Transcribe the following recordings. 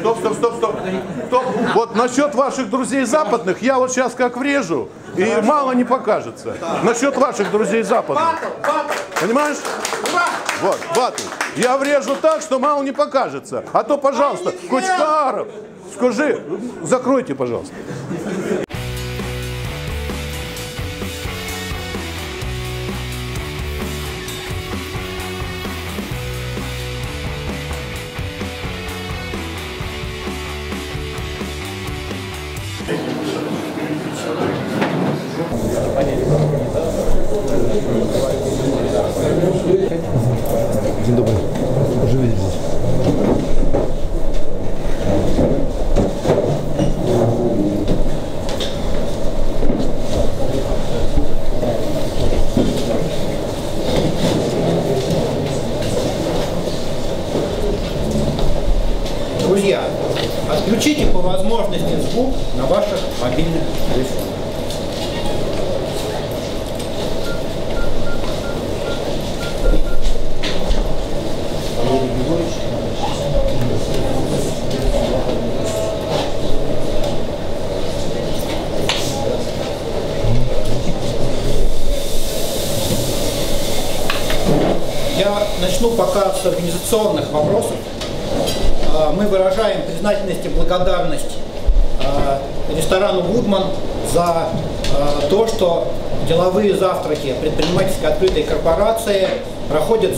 Стоп, стоп, стоп, стоп. Стоп. Вот насчет ваших друзей западных, я вот сейчас как врежу, и мало не покажется. Насчет ваших друзей западных. Понимаешь? Вот, батл. Я врежу так, что мало не покажется. А то, пожалуйста, Кучкаров, скажи, закройте, пожалуйста.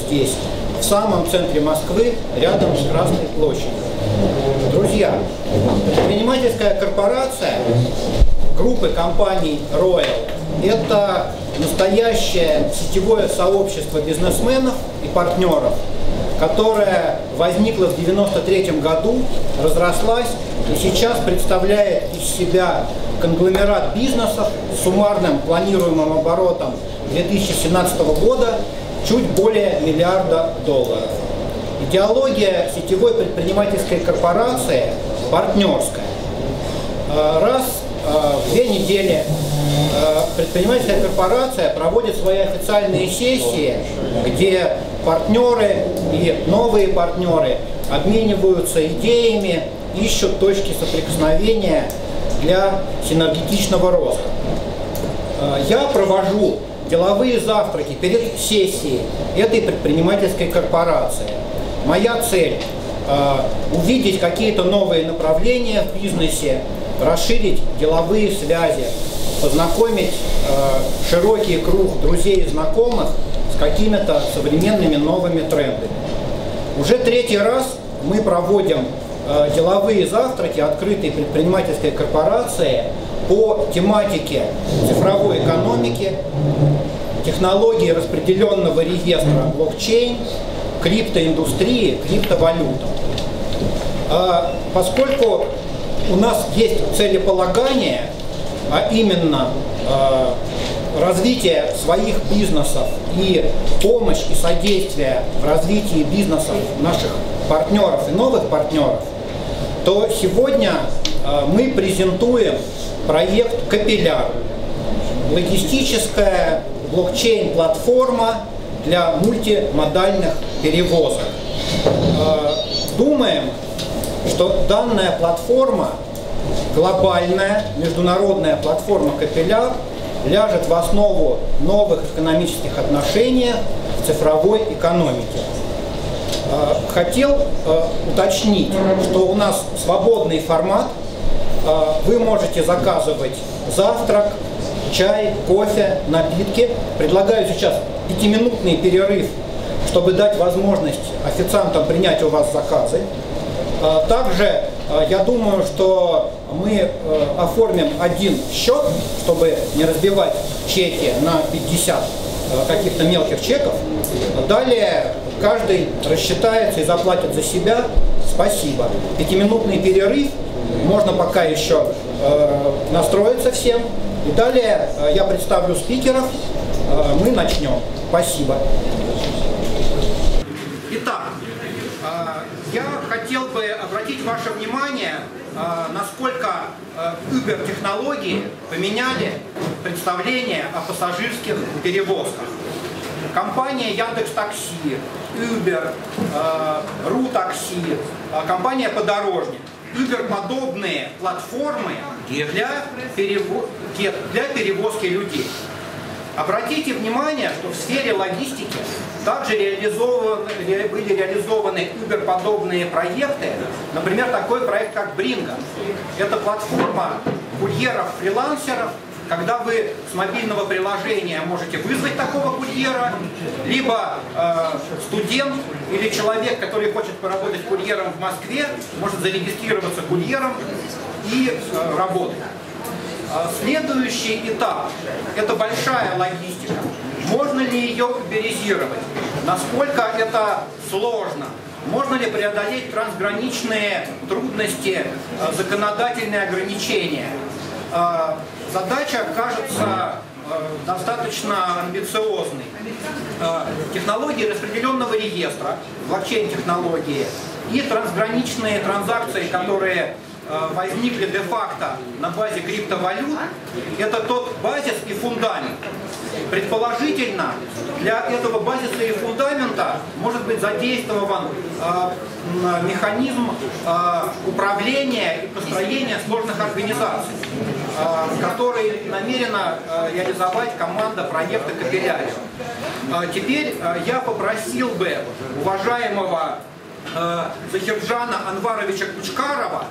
Здесь, в самом центре Москвы, рядом с Красной площадью. Друзья, предпринимательская корпорация группы компаний Royal – это настоящее сетевое сообщество бизнесменов и партнеров, которое возникло в 1993 году, разрослась и сейчас представляет из себя конгломерат бизнесов с суммарным планируемым оборотом 2017 года чуть более миллиарда долларов. Идеология сетевой предпринимательской корпорации партнерская. Э, Раз э, в две недели э, предпринимательская корпорация проводит свои официальные сессии, где партнеры и новые партнеры обмениваются идеями, ищут точки соприкосновения для синергетичного роста. Э, Я провожу деловые завтраки перед сессией этой предпринимательской корпорации. Моя цель э, увидеть какие-то новые направления в бизнесе, расширить деловые связи, познакомить э, широкий круг друзей и знакомых с какими-то современными новыми трендами. Уже третий раз мы проводим э, деловые завтраки открытой предпринимательской корпорации по тематике цифровой экономики, технологии распределенного реестра блокчейн, криптоиндустрии, криптовалюта. А, Поскольку у нас есть целеполагание, а именно а, развитие своих бизнесов и помощь и содействие в развитии бизнесов наших партнеров и новых партнеров, то сегодня мы презентуем проект Капилляр. Логистическая блокчейн-платформа для мультимодальных перевозок. Э, Думаем, что данная платформа, глобальная международная платформа Капилляр, ляжет в основу новых экономических отношений в цифровой экономике. Э, Хотел уточнить, что у нас свободный формат. Э, Вы можете заказывать завтрак, чай, кофе, напитки. Предлагаю сейчас пятиминутный перерыв, чтобы дать возможность официантам принять у вас заказы. А, Также э, я думаю, что мы э, оформим один счет, чтобы не разбивать чеки на 50 э, каких-то мелких чеков. Далее каждый рассчитается и заплатит за себя. Спасибо. Пятиминутный перерыв. Можно пока еще э, настроиться всем. И далее э, я представлю спикеров. Э, мы начнем. Спасибо. Итак, э, я хотел бы обратить ваше внимание, э, насколько э, Uber-технологии поменяли представление о пассажирских перевозках. компания Яндекс Такси, Uber, Рутакси, э, компания Подорожник. Uber подобные платформы для, перево... для перевозки людей. Обратите внимание, что в сфере логистики также реализованы, были реализованы Uber-подобные проекты. Например, такой проект, как Bringo. Это платформа курьеров-фрилансеров, когда вы с мобильного приложения можете вызвать такого курьера, либо э, студент или человек, который хочет поработать курьером в Москве, может зарегистрироваться курьером и э, работать. А следующий этап – это большая логистика. Можно ли ее уберизировать? Насколько это сложно? Можно ли преодолеть трансграничные трудности, э, законодательные ограничения? Э, задача кажется э, достаточно амбициозной. Технологии распределенного реестра, блокчейн-технологии и трансграничные транзакции, которые Э, возникли де-факто на базе криптовалют, это тот базис и фундамент. Предположительно, для этого базиса и фундамента может быть задействован э, механизм э, управления и построения сложных организаций, э, который намерена э, реализовать команда проекта Капиллярия. Э, теперь э, я попросил бы уважаемого Э, Захирджана Анваровича Кучкарова,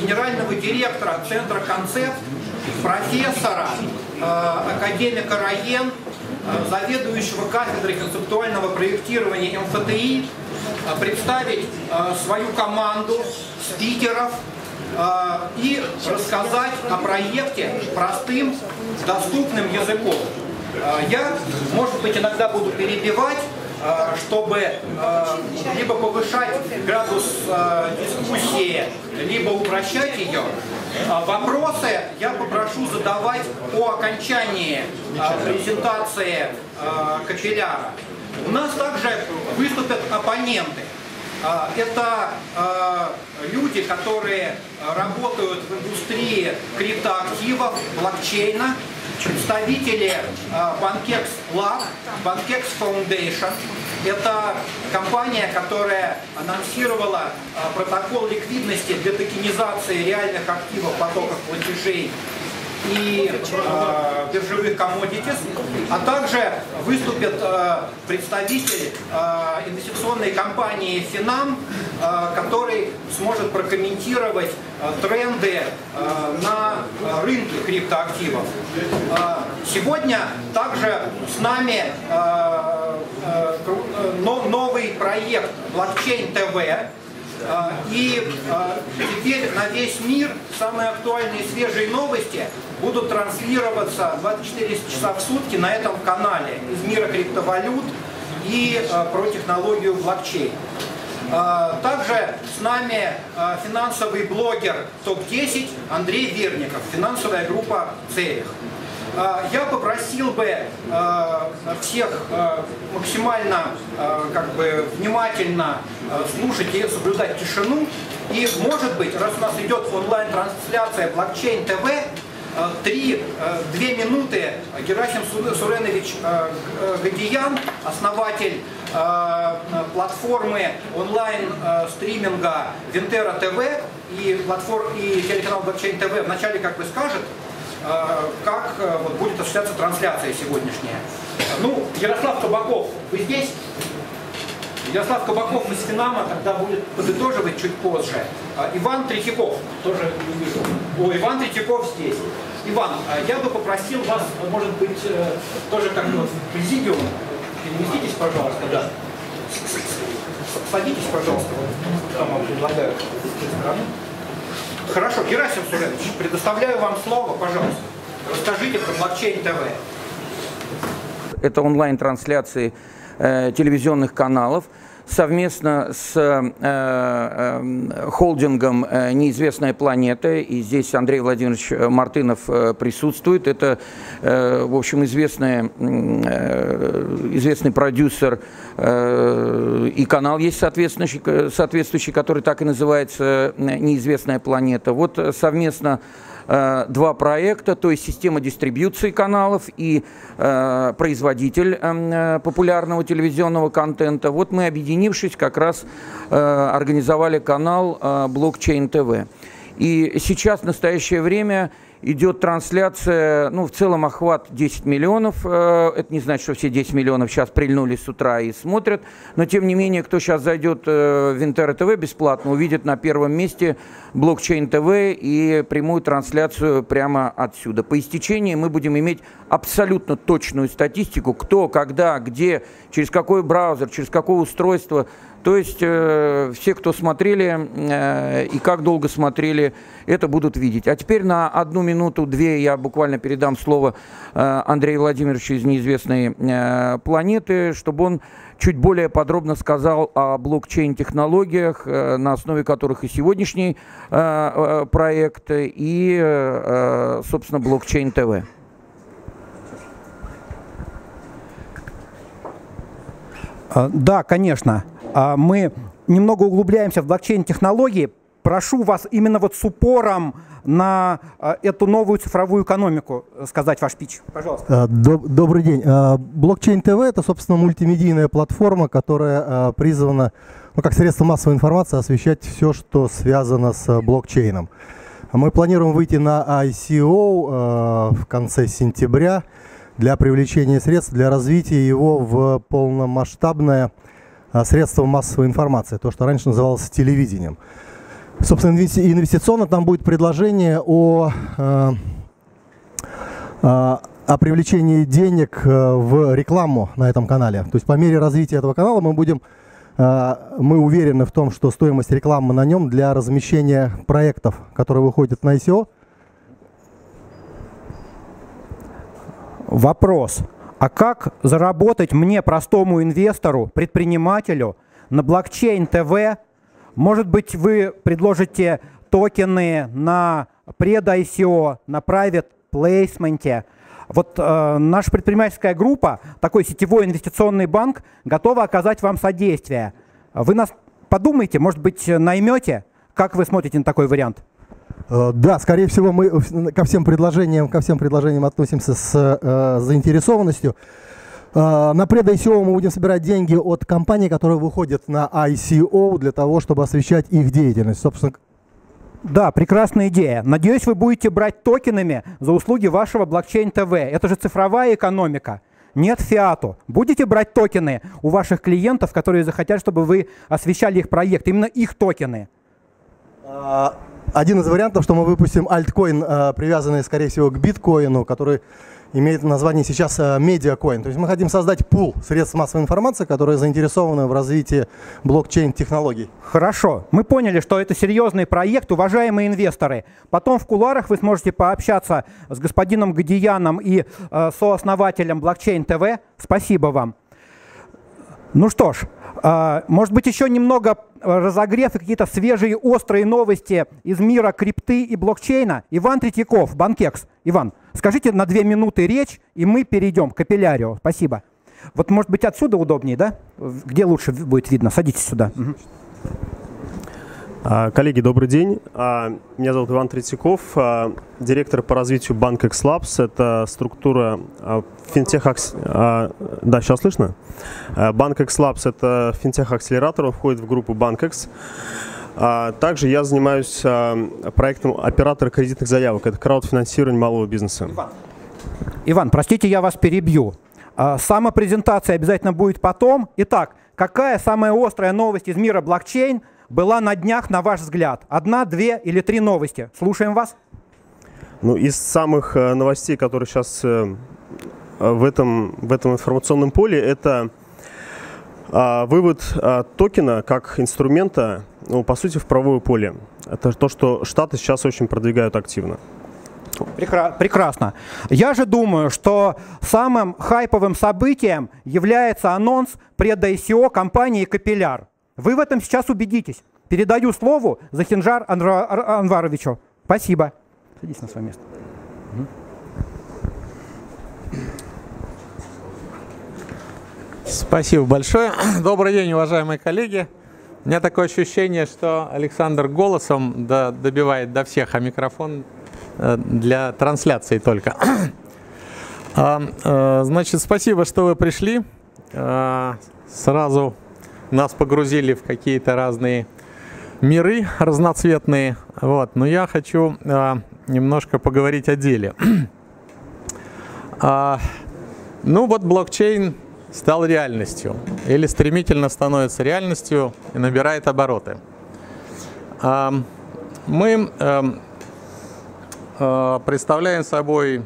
генерального директора Центра «Концепт», профессора, э, академика Раен, э, заведующего кафедрой концептуального проектирования МФТИ, представить свою команду спикеров и рассказать о проекте простым, доступным языком. Я, может быть, иногда буду перебивать, Э, чтобы э, либо повышать градус э, дискуссии, либо упрощать ее. Вопросы я попрошу задавать по окончании презентации Капилляра. У нас также выступят оппоненты. Это люди, которые работают в индустрии криптоактивов, блокчейна, представители Bankex Lab, Bankex Foundation. Это компания, которая анонсировала протокол ликвидности для токенизации реальных активов потоков платежей и э, биржевых коммодитис, а также выступит э, представитель э, инвестиционной компании Финам, э, который сможет прокомментировать э, тренды э, на рынке криптоактивов. Э, сегодня также с нами э, э, новый проект TV, а, и а, теперь на весь мир самые актуальные свежие новости будут транслироваться 24 часа в сутки на этом канале из мира криптовалют и а, про технологию блокчейн. Также с нами финансовый блогер ТОП-10 Андрей Верников, финансовая группа «Целях». А, я попросил бы а, всех а, максимально как бы внимательно слушать и соблюдать тишину. И, может быть, раз у нас идет онлайн-трансляция блокчейн ТВ, три, две минуты Герасим Суренович Гадиян, основатель платформы онлайн-стриминга Вентера ТВ и, платформ, и телеканал Блокчейн ТВ вначале как бы скажет, как э, вот, будет осуществляться трансляция сегодняшняя. Ну, Ярослав Кабаков, вы здесь? Ярослав Кабаков из Финама тогда будет подытоживать чуть позже. Э, Иван Третьяков, тоже не вижу. О, Иван Третьяков здесь. Иван, я бы попросил вас, может быть, тоже как в президиум, переместитесь, пожалуйста, да. Садитесь, пожалуйста, вот там вам предлагаю Хорошо, Герасим Суренович, предоставляю вам слово, пожалуйста. Расскажите про блокчейн ТВ. Это онлайн-трансляции э, телевизионных каналов совместно с э, э, холдингом э, «Неизвестная планета», и здесь Андрей Владимирович Мартынов э, присутствует. Это, э, в общем, известный, э, известный продюсер и канал есть соответствующий, соответствующий, который так и называется «Неизвестная планета». Вот совместно э, два проекта, то есть система дистрибьюции каналов и э, производитель э, популярного телевизионного контента. Вот мы, объединившись, как раз э, организовали канал э, Blockchain TV. И сейчас, в настоящее время, идет трансляция, ну, в целом охват 10 миллионов. Э, это не значит, что все 10 миллионов сейчас прильнули с утра и смотрят. Но, тем не менее, кто сейчас зайдет э, в Интер ТВ бесплатно, увидит на первом месте блокчейн ТВ и прямую трансляцию прямо отсюда. По истечении мы будем иметь абсолютно точную статистику, кто, когда, где, через какой браузер, через какое устройство то есть э, все, кто смотрели э, и как долго смотрели, это будут видеть. А теперь на одну минуту-две я буквально передам слово э, Андрею Владимировичу из неизвестной э, планеты, чтобы он чуть более подробно сказал о блокчейн-технологиях, э, на основе которых и сегодняшний э, э, проект, и, э, собственно, блокчейн-ТВ. Да, конечно. А, мы немного углубляемся в блокчейн-технологии. Прошу вас именно вот с упором на а, эту новую цифровую экономику сказать ваш пич. Пожалуйста. А, добрый день. Блокчейн ТВ – это, собственно, мультимедийная платформа, которая призвана, ну, как средство массовой информации, освещать все, что связано с блокчейном. Мы планируем выйти на ICO в конце сентября для привлечения средств для развития его в полномасштабное а, средством массовой информации, то, что раньше называлось телевидением. Собственно, инвестиционно там будет предложение о, а, а, о привлечении денег в рекламу на этом канале. То есть по мере развития этого канала мы будем мы уверены в том, что стоимость рекламы на нем для размещения проектов, которые выходят на ICO. Вопрос. А как заработать мне, простому инвестору, предпринимателю, на блокчейн ТВ? Может быть, вы предложите токены на пред-ICO, на private placement. Вот э, наша предпринимательская группа, такой сетевой инвестиционный банк, готова оказать вам содействие. Вы нас подумайте, может быть, наймете? Как вы смотрите на такой вариант? Э, да, скорее всего, мы ко всем предложениям, ко всем предложениям относимся с э, заинтересованностью. Э, на пред-ICO мы будем собирать деньги от компаний, которые выходят на ICO для того, чтобы освещать их деятельность. Собственно, да, прекрасная идея. Надеюсь, вы будете брать токенами за услуги вашего блокчейн ТВ. Это же цифровая экономика. Нет фиату. Будете брать токены у ваших клиентов, которые захотят, чтобы вы освещали их проект, именно их токены. Один из вариантов, что мы выпустим альткоин, э, привязанный, скорее всего, к биткоину, который имеет название сейчас э, медиакоин. То есть мы хотим создать пул средств массовой информации, которые заинтересованы в развитии блокчейн-технологий. Хорошо. Мы поняли, что это серьезный проект, уважаемые инвесторы. Потом в куларах вы сможете пообщаться с господином Гадияном и э, сооснователем блокчейн ТВ. Спасибо вам. Ну что ж, а, может быть, еще немного э, разогрев и какие-то свежие острые новости из мира крипты и блокчейна. Иван Третьяков, Банкекс. Иван, скажите на две минуты речь, и мы перейдем к капиллярио. Спасибо. Вот, может быть, отсюда удобнее, да? Где лучше будет видно? Садитесь сюда. Угу. Коллеги, добрый день. А, меня зовут Иван Третьяков, а, директор по развитию Bank X Labs. Это структура финтех... Да, сейчас слышно? Bank X Labs – это финтех-акселератор, он входит в группу BankX. Также я занимаюсь проектом оператора кредитных заявок. Это краудфинансирование малого бизнеса. Иван простите, я вас перебью. Сама презентация обязательно будет потом. Итак, какая самая острая новость из мира блокчейн – была на днях, на ваш взгляд? Одна, две или три новости? Слушаем вас. Ну, из самых э, новостей, которые сейчас э, в этом, в этом информационном поле, это а, вывод а, токена как инструмента, ну, по сути, в правовое поле. Это то, что Штаты сейчас очень продвигают активно. Прекрасно. Я же думаю, что самым хайповым событием является анонс пред-ICO компании «Капилляр». Вы в этом сейчас убедитесь. Передаю слово Захинжар Анваровичу. Спасибо. Садись на свое место. Спасибо большое. Добрый день, уважаемые коллеги. У меня такое ощущение, что Александр голосом до, добивает до всех, а микрофон э, для трансляции только. А, э, значит, спасибо, что вы пришли. А, сразу нас погрузили в какие-то разные миры разноцветные. Вот. Но я хочу а, немножко поговорить о деле. Ну вот блокчейн стал реальностью или стремительно становится реальностью и набирает обороты. Мы эм, э, представляем собой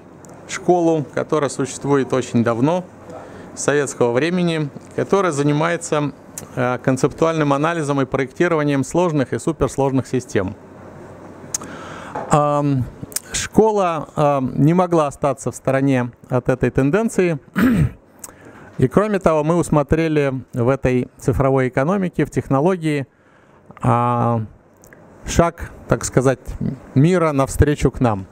школу, которая существует очень давно, советского времени, которая занимается э, концептуальным анализом и проектированием сложных и суперсложных систем. Школа не могла остаться в стороне от этой тенденции. И кроме того, мы усмотрели в этой цифровой экономике, в технологии а, шаг, так сказать, мира навстречу к нам.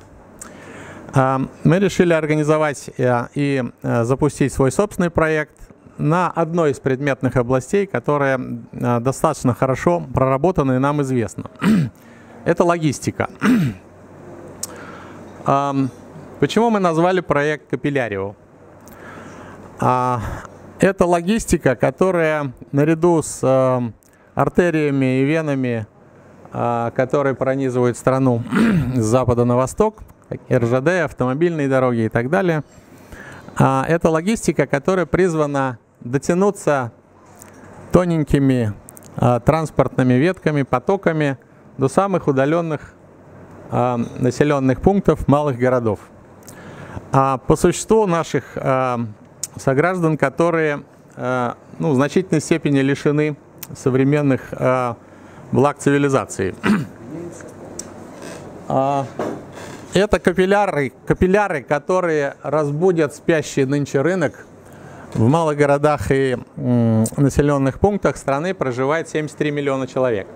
Мы решили организовать э, и э, запустить свой собственный проект на одной из предметных областей, которая э, достаточно хорошо проработана и нам известна. Это логистика. Почему мы назвали проект Капиллярио? А, это логистика, которая наряду с артериями и венами а, которые пронизывают страну с запада на восток, РЖД, автомобильные дороги и так далее. А, это логистика, которая призвана дотянуться тоненькими а, транспортными ветками, потоками до самых удаленных населенных пунктов малых городов. По существу наших сограждан, которые ну, в значительной степени лишены современных благ цивилизации. А, это капилляры, капилляры, которые разбудят спящий нынче рынок. В малых городах и населенных пунктах страны проживает 73 миллиона человек.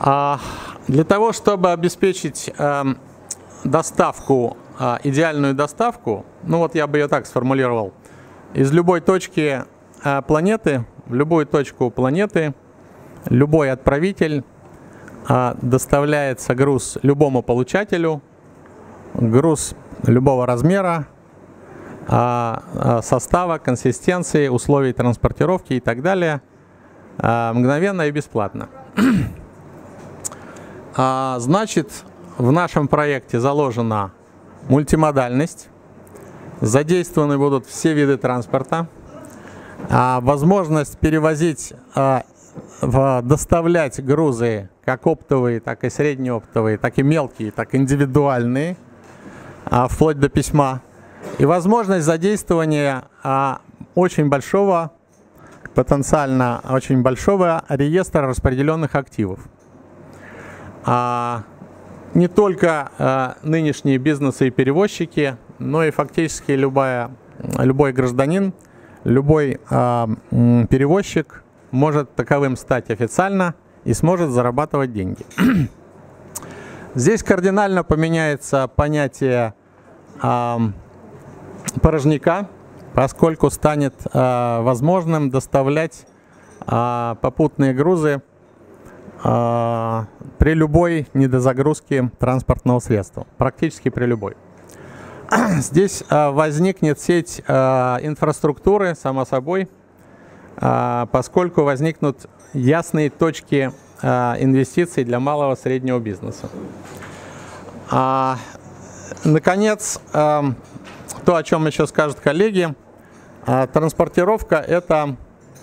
А для того, чтобы обеспечить эм, доставку, а, идеальную доставку, ну вот я бы ее так сформулировал, из любой точки э, планеты в любую точку планеты – любой отправитель а, доставляется груз любому получателю, груз любого размера, состава, консистенции, условий транспортировки и так далее, мгновенно и бесплатно. Значит, в нашем проекте заложена мультимодальность, задействованы будут все виды транспорта, возможность перевозить доставлять грузы, как оптовые, так и среднеоптовые, так и мелкие, так и индивидуальные, а, вплоть до письма. И возможность задействования а, очень большого, потенциально очень большого реестра распределенных активов. А, не только нынешние бизнесы и перевозчики, но и фактически любая, любой гражданин, любой перевозчик – может таковым стать официально и сможет зарабатывать деньги. Здесь кардинально поменяется понятие порожняка, поскольку станет э, возможным доставлять э, попутные грузы э, при любой недозагрузке транспортного средства, практически при любой. Здесь э, возникнет сеть э, инфраструктуры, само собой, а, поскольку возникнут ясные точки а, инвестиций для малого среднего бизнеса. А, наконец, то, о чем еще скажут коллеги, транспортировка – это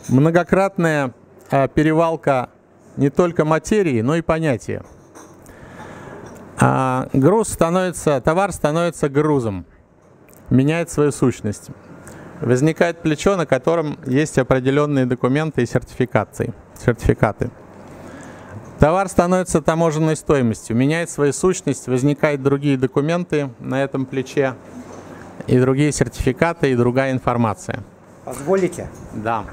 многократная перевалка не только материи, но и понятия. Груз становится, товар становится грузом, меняет свою сущность возникает плечо, на котором есть определенные документы и сертификации, сертификаты. Товар становится таможенной стоимостью, меняет свою сущность, возникают другие документы на этом плече, и другие сертификаты, и другая информация. Позволите? Да.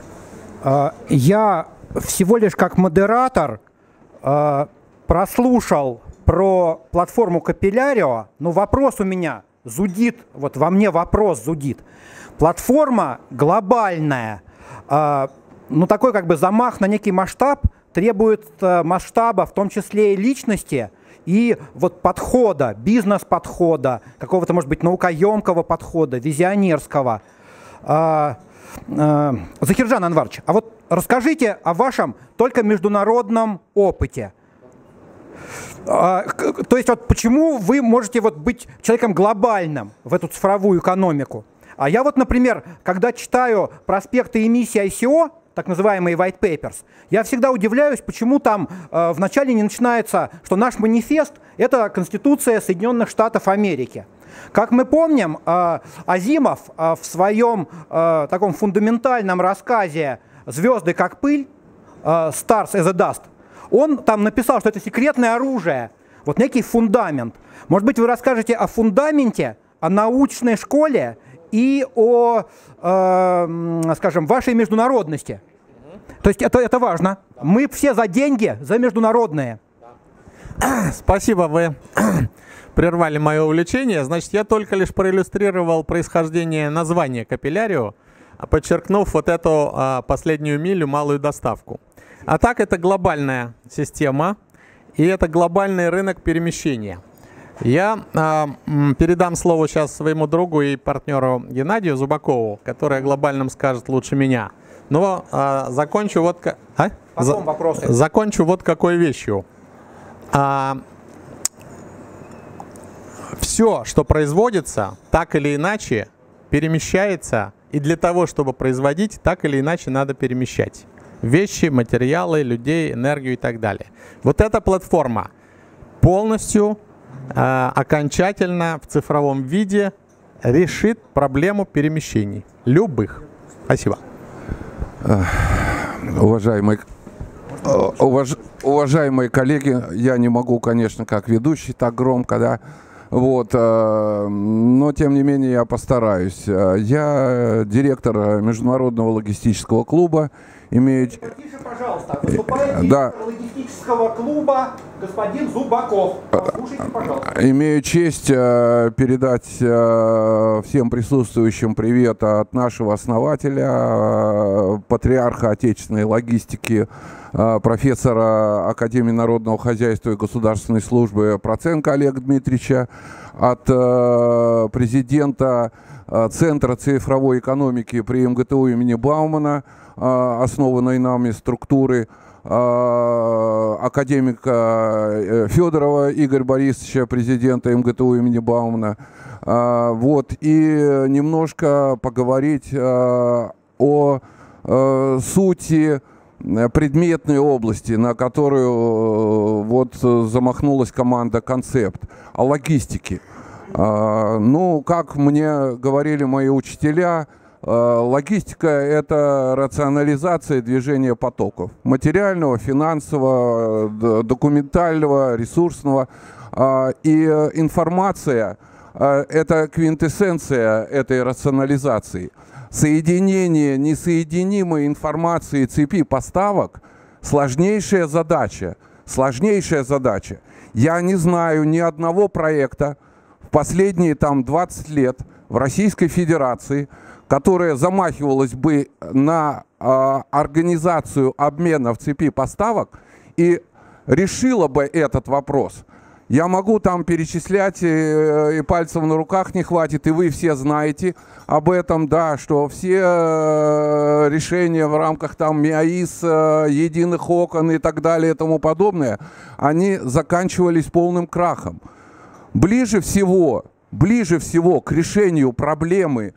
А, я всего лишь как модератор а, прослушал про платформу Капиллярио, но вопрос у меня зудит, вот во мне вопрос зудит. Платформа глобальная, э, ну такой как бы замах на некий масштаб требует масштаба, в том числе и личности. И вот подхода, бизнес-подхода, какого-то, может быть, наукоемкого подхода, визионерского. А, а, Захиржан Анварович, а вот расскажите о вашем только международном опыте. А, то есть вот почему вы можете вот быть человеком глобальным в эту цифровую экономику? А я вот, например, когда читаю проспекты эмиссии ICO, так называемые white papers, я всегда удивляюсь, почему там э, вначале не начинается, что наш манифест – это Конституция Соединенных Штатов Америки. Как мы помним, э, Азимов э, в своем э, таком фундаментальном рассказе «Звезды как пыль», э, «Stars as a dust», он там написал, что это секретное оружие, вот некий фундамент. Может быть, вы расскажете о фундаменте, о научной школе и о, э, скажем, вашей международности. То есть это, это важно. Мы все за деньги, за международные. Спасибо, вы прервали мое увлечение. Значит, я только лишь проиллюстрировал происхождение названия капиллярио, подчеркнув вот эту а, последнюю милю, малую доставку. А так это глобальная система, и это глобальный рынок перемещения – я э, передам слово сейчас своему другу и партнеру Геннадию Зубакову, который о глобальном скажет лучше меня. Но э, закончу вот... А? За... вопросы. Закончу вот какой вещью. А, все, что производится, так или иначе перемещается, и для того, чтобы производить, так или иначе надо перемещать. Вещи, материалы, людей, энергию и так далее. Вот эта платформа полностью окончательно в цифровом виде решит проблему перемещений. Любых. Спасибо. Уважаемые, уваж, уважаемые коллеги, я не могу, конечно, как ведущий так громко, да, вот, э, но тем не менее я постараюсь. Я директор Международного логистического клуба имею... Потише, пожалуйста. Выступает да. логистического клуба господин Зубаков. Послушайте, пожалуйста. Имею честь э, передать э, всем присутствующим привет от нашего основателя, э, патриарха отечественной логистики, э, профессора Академии народного хозяйства и государственной службы Проценко Олега Дмитриевича, от э, президента э, Центра цифровой экономики при МГТУ имени Баумана, основанной нами структуры а, академика э, Федорова Игоря Борисовича, президента МГТУ имени Баумана. А, вот, и немножко поговорить о сути предметной области, на которую э, вот замахнулась команда «Концепт», о логистике. Ну, как мне говорили мои учителя, Э, логистика – это рационализация движения потоков. Материального, финансового, документального, ресурсного. А, и информация – это квинтэссенция этой рационализации. Соединение несоединимой информации цепи поставок – сложнейшая задача. Сложнейшая задача. Я не знаю ни одного проекта в последние там 20 лет в Российской Федерации – которая замахивалась бы на э, организацию обмена в цепи поставок и решила бы этот вопрос. Я могу там перечислять, и, э, и пальцев на руках не хватит, и вы все знаете об этом, да, что все э, решения в рамках там МИАИС, э, единых окон и так далее и тому подобное, они заканчивались полным крахом. Ближе всего, ближе всего к решению проблемы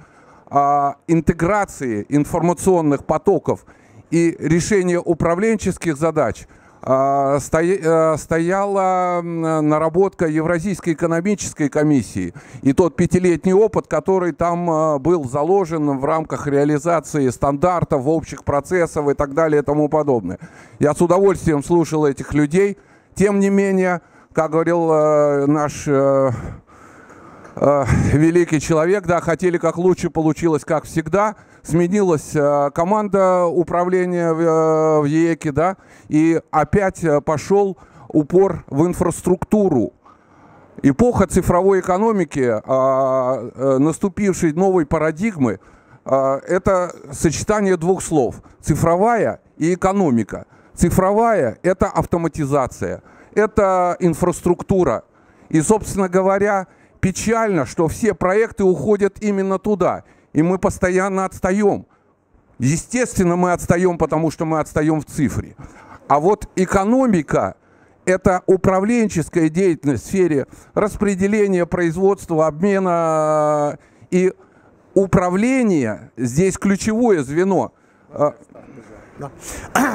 интеграции информационных потоков и решения управленческих задач а, а, стояла наработка Евразийской экономической комиссии и тот пятилетний опыт, который там был заложен в рамках реализации стандартов, общих процессов и так далее и тому подобное. Я с удовольствием слушал этих людей. Тем не менее, как говорил наш э, великий человек, да, хотели как лучше, получилось как всегда. Сменилась э, команда управления в, э, в ЕЭКе, да, и опять э, пошел упор в инфраструктуру. Эпоха цифровой экономики, э, э, наступившей новой парадигмы, э, это сочетание двух слов – цифровая и экономика. Цифровая – это автоматизация – это инфраструктура. И, собственно говоря, печально, что все проекты уходят именно туда. И мы постоянно отстаем. Естественно, мы отстаем, потому что мы отстаем в цифре. А вот экономика – это управленческая деятельность в сфере распределения, производства, обмена и управления. Здесь ключевое звено.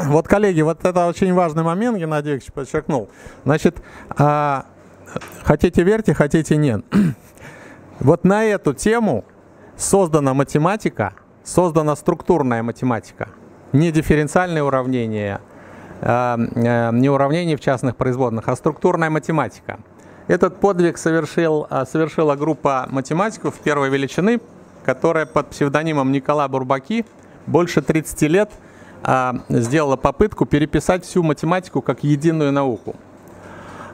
Вот, коллеги, вот это очень важный момент, Геннадий Викторович подчеркнул. Значит, а, хотите верьте, хотите нет. Вот на эту тему создана математика, создана структурная математика. Не дифференциальные уравнения, а, а, не уравнения в частных производных, а структурная математика. Этот подвиг совершил, совершила группа математиков первой величины, которая под псевдонимом Никола Бурбаки больше 30 лет – сделала попытку переписать всю математику как единую науку.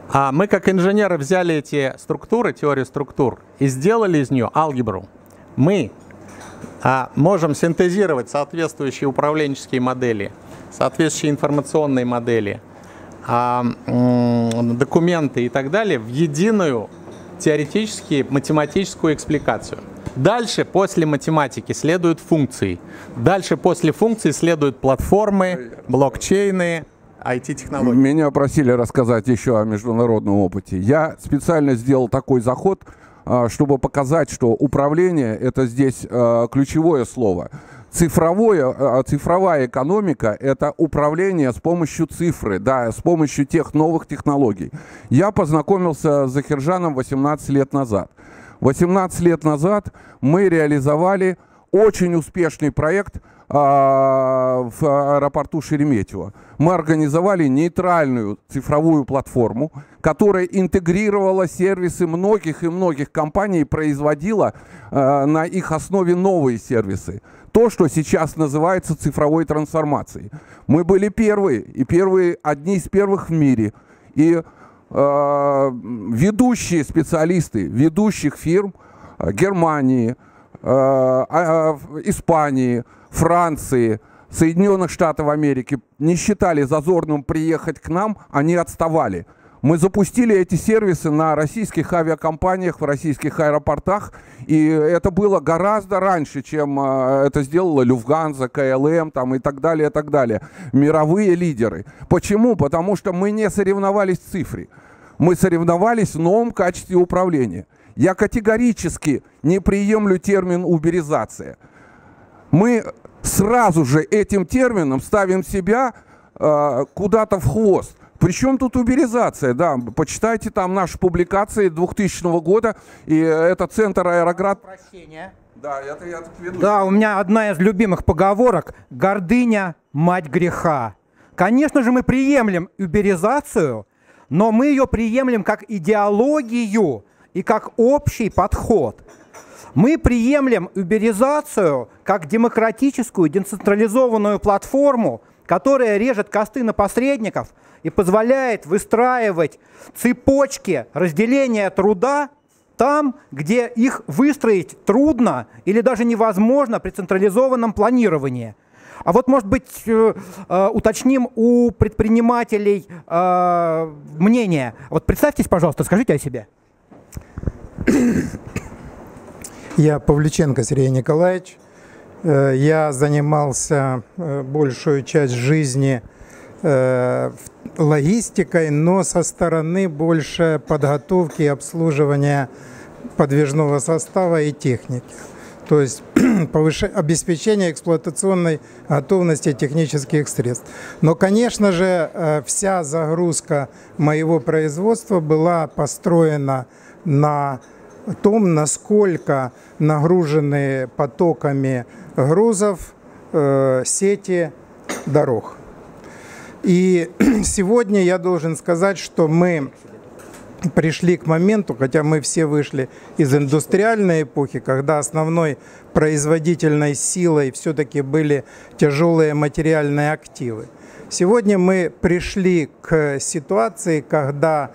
А мы, как инженеры, взяли эти структуры, теорию структур, и сделали из нее алгебру. Мы а, можем синтезировать соответствующие управленческие модели, соответствующие информационные модели, а, документы и так далее в единую теоретически математическую экспликацию. Дальше после математики следуют функции. Дальше после функций следуют платформы, блокчейны, IT-технологии. Меня просили рассказать еще о международном опыте. Я специально сделал такой заход, а, чтобы показать, что управление – это здесь а, ключевое слово. Цифровое, а, цифровая экономика – это управление с помощью цифры, да, с помощью тех новых технологий. Я познакомился с Захиржаном 18 лет назад – 18 лет назад мы реализовали очень успешный проект в аэропорту Шереметьево. Мы организовали нейтральную цифровую платформу, которая интегрировала сервисы многих и многих компаний и производила а, на их основе новые сервисы. То, что сейчас называется цифровой трансформацией. Мы были первые, и первые, одни из первых в мире. И Э, ведущие специалисты ведущих фирм э, Германии, э, а, Испании, Франции, Соединенных Штатов Америки не считали зазорным приехать к нам, они отставали. Мы запустили эти сервисы на российских авиакомпаниях, в российских аэропортах, и это было гораздо раньше, чем это сделала Люфганза, КЛМ там, и так далее, и так далее. Мировые лидеры. Почему? Потому что мы не соревновались в цифре. Мы соревновались в новом качестве управления. Я категорически не приемлю термин «уберизация». Мы сразу же этим термином ставим себя э, куда-то в хвост. Причем тут уберизация, да, почитайте там наши публикации 2000 года, и это центр Аэроград. Прощения. Да, это я так веду. Да, у меня одна из любимых поговорок – гордыня – мать греха. Конечно же, мы приемлем уберизацию, но мы ее приемлем как идеологию и как общий подход. Мы приемлем уберизацию как демократическую, децентрализованную платформу, которая режет косты на посредников – и позволяет выстраивать цепочки разделения труда там, где их выстроить трудно или даже невозможно при централизованном планировании. А вот, может быть, э, э, уточним у предпринимателей э, мнение. Вот представьтесь, пожалуйста, скажите о себе. Я Павлюченко Сергей Николаевич. Я занимался большую часть жизни в логистикой, но со стороны больше подготовки и обслуживания подвижного состава и техники. То есть обеспечение эксплуатационной готовности технических средств. Но, конечно же, э, вся загрузка моего производства была построена на том, насколько нагружены потоками грузов э, сети дорог. И сегодня я должен сказать, что мы пришли к моменту, хотя мы все вышли из индустриальной эпохи, когда основной производительной силой все-таки были тяжелые материальные активы. Сегодня мы пришли к ситуации, когда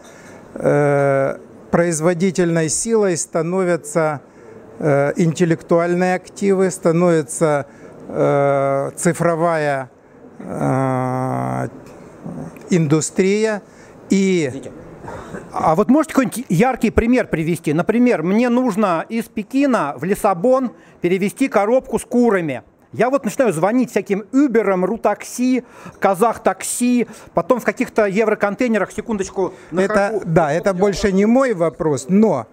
э, производительной силой становятся э, интеллектуальные активы, становится э, цифровая э, индустрия И а вот можете какой-нибудь яркий пример привести? Например, мне нужно из Пекина в Лиссабон перевести коробку с курами. Я вот начинаю звонить всяким Uber, Рутакси, Казах такси, потом в каких-то евроконтейнерах, секундочку, Это, нахожу. да, это больше не мой вопрос, но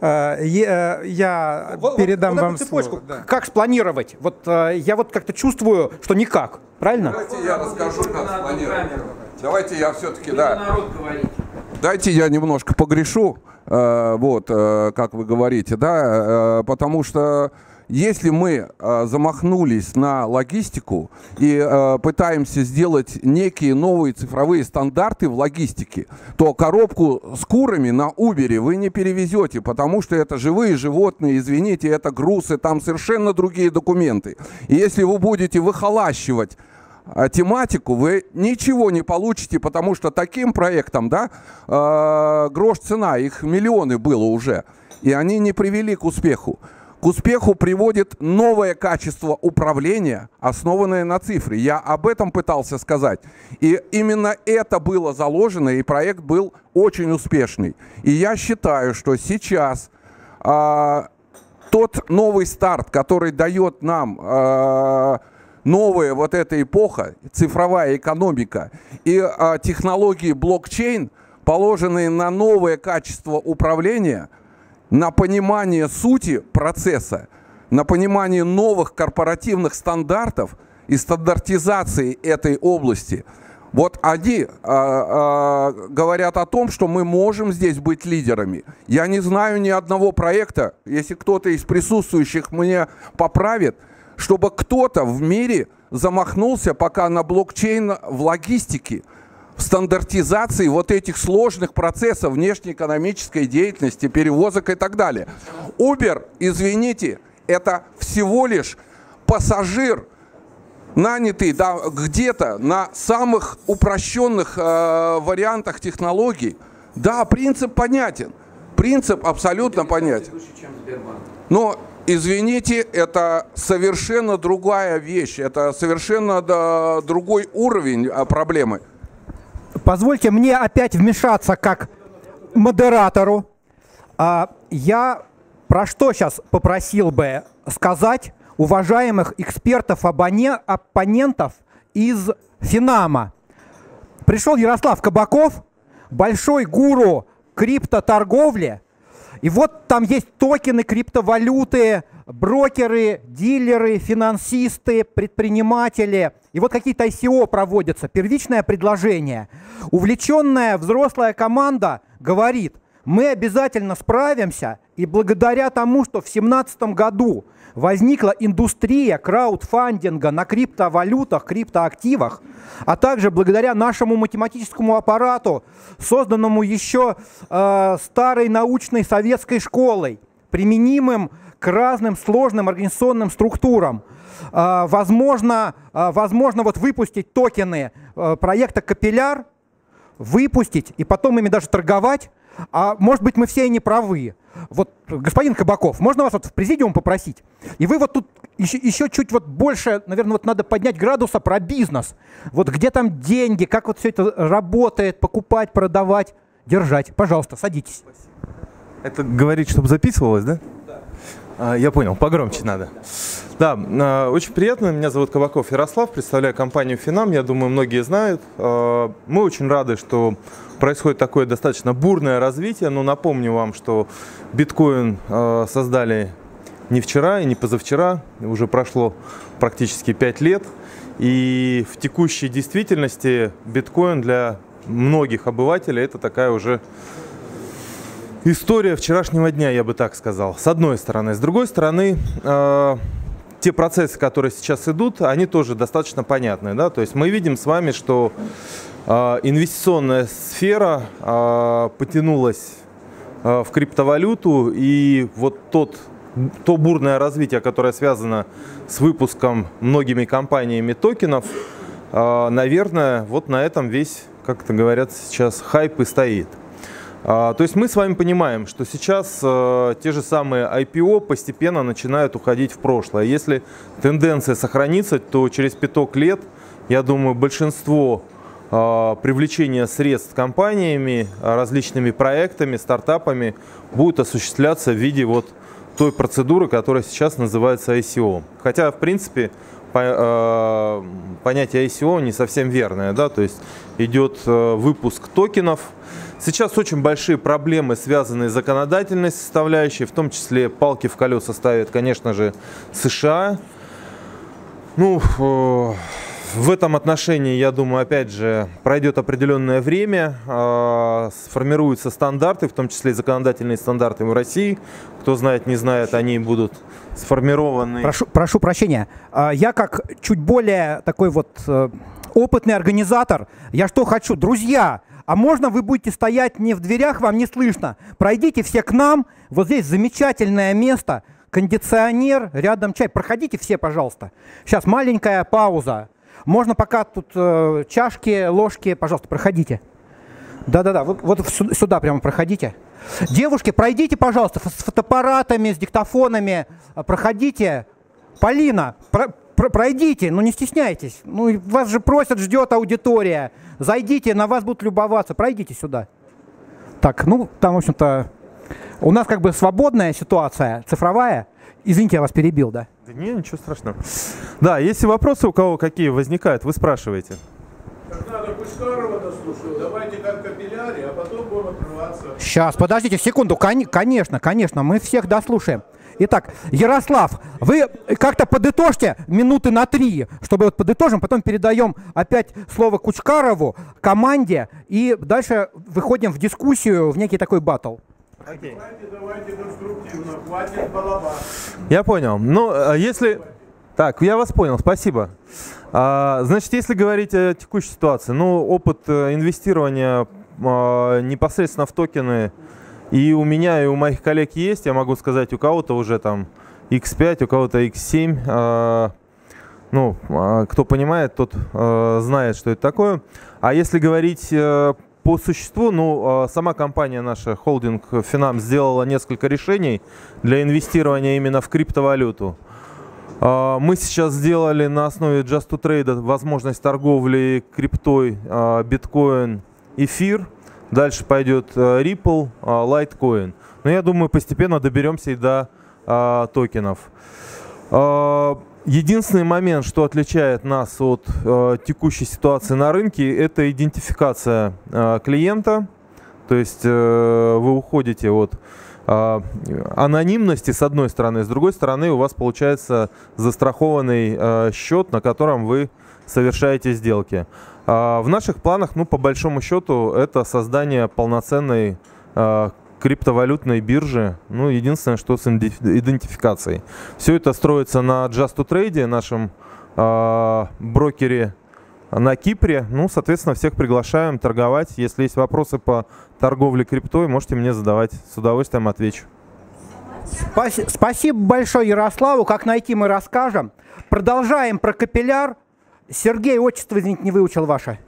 э, я, я Вот- передам вот вам цепочку. слово. да. Как спланировать? Вот э, я вот как-то чувствую, что никак. Правильно? Давайте я расскажу, как спланировать. Давайте я все-таки, да. Дайте я немножко погрешу, э, вот, э, как вы говорите, да, э, потому что если мы э, замахнулись на логистику и э, пытаемся сделать некие новые цифровые стандарты в логистике, то коробку с курами на Uber вы не перевезете, потому что это живые животные, извините, это грузы, там совершенно другие документы. И если вы будете выхолащивать а, тематику, вы ничего не получите, потому что таким проектом, да, э, грош цена, их миллионы было уже, и они не привели к успеху. К успеху приводит новое качество управления, основанное на цифре. Я об этом пытался сказать. И именно это было заложено, и проект был очень успешный. И я считаю, что сейчас а, тот новый старт, который дает нам э, новая вот эта эпоха, цифровая экономика и э, технологии блокчейн, положенные на новое качество управления, на понимание сути процесса, на понимание новых корпоративных стандартов и стандартизации этой области. Вот они а, а, говорят о том, что мы можем здесь быть лидерами. Я не знаю ни одного проекта, если кто-то из присутствующих мне поправит, чтобы кто-то в мире замахнулся пока на блокчейн в логистике, стандартизации вот этих сложных процессов внешнеэкономической деятельности, перевозок и так далее. Uber, извините, это всего лишь пассажир, нанятый да, где-то на самых упрощенных э, вариантах технологий. Да, принцип понятен. Принцип абсолютно понятен. Но, извините, это совершенно другая вещь. Это совершенно да, другой уровень а, проблемы. Позвольте мне опять вмешаться как модератору. А, Я про что сейчас попросил бы сказать уважаемых экспертов, оппонентов из Финама. Пришел Ярослав Кабаков, большой гуру криптоторговли, и вот там есть токены, криптовалюты, брокеры, дилеры, финансисты, предприниматели. И вот какие-то ICO проводятся, первичное предложение. Увлеченная взрослая команда говорит, мы обязательно справимся, и благодаря тому, что в 2017 году возникла индустрия краудфандинга на криптовалютах, криптоактивах, а также благодаря нашему математическому аппарату, созданному еще э, старой научной советской школой, применимым к разным сложным организационным структурам. Э, возможно, э, возможно вот выпустить токены э, проекта «Капилляр», выпустить и потом ими даже торговать, а может быть мы все и не правы. Вот, господин Кабаков, можно вас вот в президиум попросить? И вы вот тут еще, еще чуть вот больше, наверное, вот надо поднять градуса про бизнес. Вот где там деньги, как вот все это работает, покупать, продавать, держать. Пожалуйста, садитесь. Это говорить, чтобы записывалось, да? А, я понял, погромче надо. Да, а, очень приятно. Меня зовут Кабаков Ярослав, представляю компанию Финам. Я думаю, многие знают. А, Мы очень рады, что происходит такое достаточно бурное развитие. Но напомню вам, что биткоин создали не вчера и не позавчера. Уже прошло практически 5 лет. И в текущей действительности биткоин для многих обывателей это такая уже история вчерашнего дня, я бы так сказал, с одной стороны. С другой стороны, э, те процессы, которые сейчас идут, они тоже достаточно понятны. Да? То есть мы видим с вами, что э, инвестиционная сфера э, потянулась э, в криптовалюту, и вот тот, то бурное развитие, которое связано с выпуском многими компаниями токенов, э, наверное, вот на этом весь, как это говорят сейчас, хайп и стоит. А, То есть мы с вами понимаем, что сейчас э, те же самые IPO постепенно начинают уходить в прошлое. Если тенденция сохранится, то через пяток лет, я думаю, большинство э, привлечение средств компаниями, различными проектами, стартапами будет осуществляться в виде вот той процедуры, которая сейчас называется ICO. Хотя, в принципе, э, понятие ICO не совсем верное, да, то есть идет э, выпуск токенов. Сейчас очень большие проблемы, связанные с законодательной составляющей, в том числе палки в колеса ставят, конечно же, США. Ну, э, в этом отношении, я думаю, опять же, пройдет определенное время, э, сформируются стандарты, в том числе и законодательные стандарты в России. Кто знает, не знает, они будут сформированы. Прошу, прошу прощения. А, Я как чуть более такой вот э, опытный организатор, я что хочу, друзья, а можно вы будете стоять не в дверях, вам не слышно? Пройдите все к нам, вот здесь замечательное место, кондиционер, рядом чай. Проходите все, пожалуйста. Сейчас маленькая пауза. Можно пока тут э, чашки, ложки, пожалуйста, проходите. Да-да-да, вот, вот сю- сюда прямо проходите. Девушки, пройдите, пожалуйста, с фотоаппаратами, с диктофонами, проходите. Полина, про- пройдите, ну не стесняйтесь. Ну и вас же просят, ждет аудитория. Зайдите, на вас будут любоваться, пройдите сюда. Так, ну там, в общем-то, у нас как бы свободная ситуация, цифровая. Извините, я вас перебил, да? Да не, ничего страшного. Да, если вопросы у кого какие возникают, вы спрашиваете. Надо Кучкарова дослушать. Давайте как капилляре, а потом будем открываться. Сейчас, подождите секунду. Кон- конечно, конечно, мы всех дослушаем. Итак, Ярослав, вы как-то подытожьте минуты на три, чтобы вот подытожим, потом передаем опять слово Кучкарову, команде, и дальше выходим в дискуссию, в некий такой батл. Давайте, давайте конструктивно, хватит балаба. Я понял. Ну, а если... Так, я вас понял, спасибо. А, Значит, если говорить о текущей ситуации, ну, опыт э, инвестирования а, непосредственно в токены и у меня, и у моих коллег есть. Я могу сказать, у кого-то уже там X5, у кого-то X7. А, Ну, а, кто понимает, тот э, знает, что это такое. А если говорить э, по существу, ну, сама компания наша, холдинг Финам, сделала несколько решений для инвестирования именно в криптовалюту. А, Мы сейчас сделали на основе Just to Trade возможность торговли криптой, а, биткоин, эфир. Дальше пойдет а, Ripple, а, Litecoin. Но я думаю, постепенно доберемся и до а, токенов. Единственный момент, что отличает нас от э, текущей ситуации на рынке, это идентификация э, клиента. То есть э, вы уходите от э, анонимности с одной стороны, с другой стороны у вас получается застрахованный э, счет, на котором вы совершаете сделки. А в наших планах, ну, по большому счету, это создание полноценной э, криптовалютной биржи. Ну, единственное, что с идентификацией. Все это строится на Just to Trade, нашем э, брокере на Кипре. Ну, соответственно, всех приглашаем торговать. Если есть вопросы по торговле криптой, можете мне задавать. С удовольствием отвечу. Спаси- Спасибо большое Ярославу. Как найти, мы расскажем. Продолжаем про капилляр. Сергей, отчество, извините, не выучил ваше.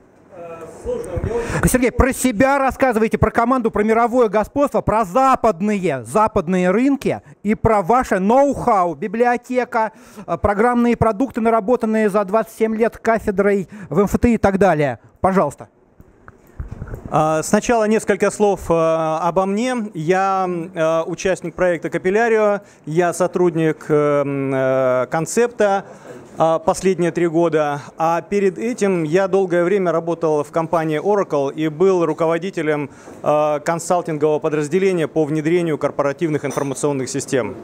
Сергей, про себя рассказывайте, про команду, про мировое господство, про западные, западные рынки и про ваше ноу-хау, библиотека, э, программные продукты, наработанные за 27 лет кафедрой в МФТ и так далее. Пожалуйста. А, Сначала несколько слов э, обо мне. Я э, участник проекта Капиллярио, я сотрудник э, м, э, концепта последние три года. А перед этим я долгое время работал в компании Oracle и был руководителем э, консалтингового подразделения по внедрению корпоративных информационных систем.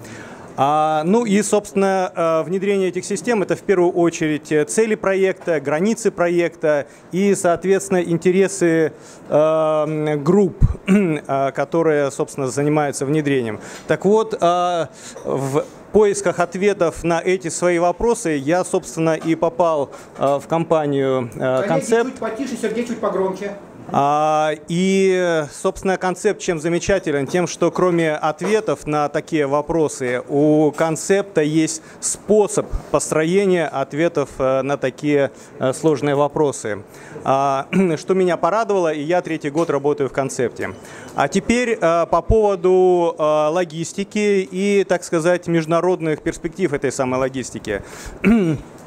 А, ну и, собственно, э, внедрение этих систем – это в первую очередь э, цели проекта, границы проекта и, соответственно, интересы э, групп, э, которые, собственно, занимаются внедрением. Так вот, э, в поисках ответов на эти свои вопросы я, собственно, и попал э, в компанию э, «Концепт». чуть потише, Сергей чуть погромче. А, И, собственно, концепт чем замечателен? Тем, что кроме ответов на такие вопросы, у концепта есть способ построения ответов э, на такие э, сложные вопросы. А, Что меня порадовало, и я третий год работаю в концепте. А теперь э, по поводу логистики и, так сказать, международных перспектив этой самой логистики.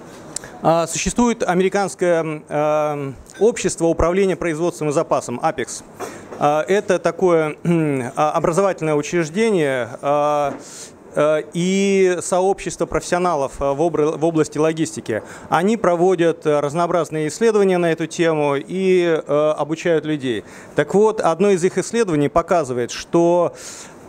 А, Существует американское э, общество управления производством и запасом, APEX. А, Это такое а, образовательное учреждение а, и сообщество профессионалов в области логистики. Они проводят разнообразные исследования на эту тему и обучают людей. Так вот, одно из их исследований показывает, что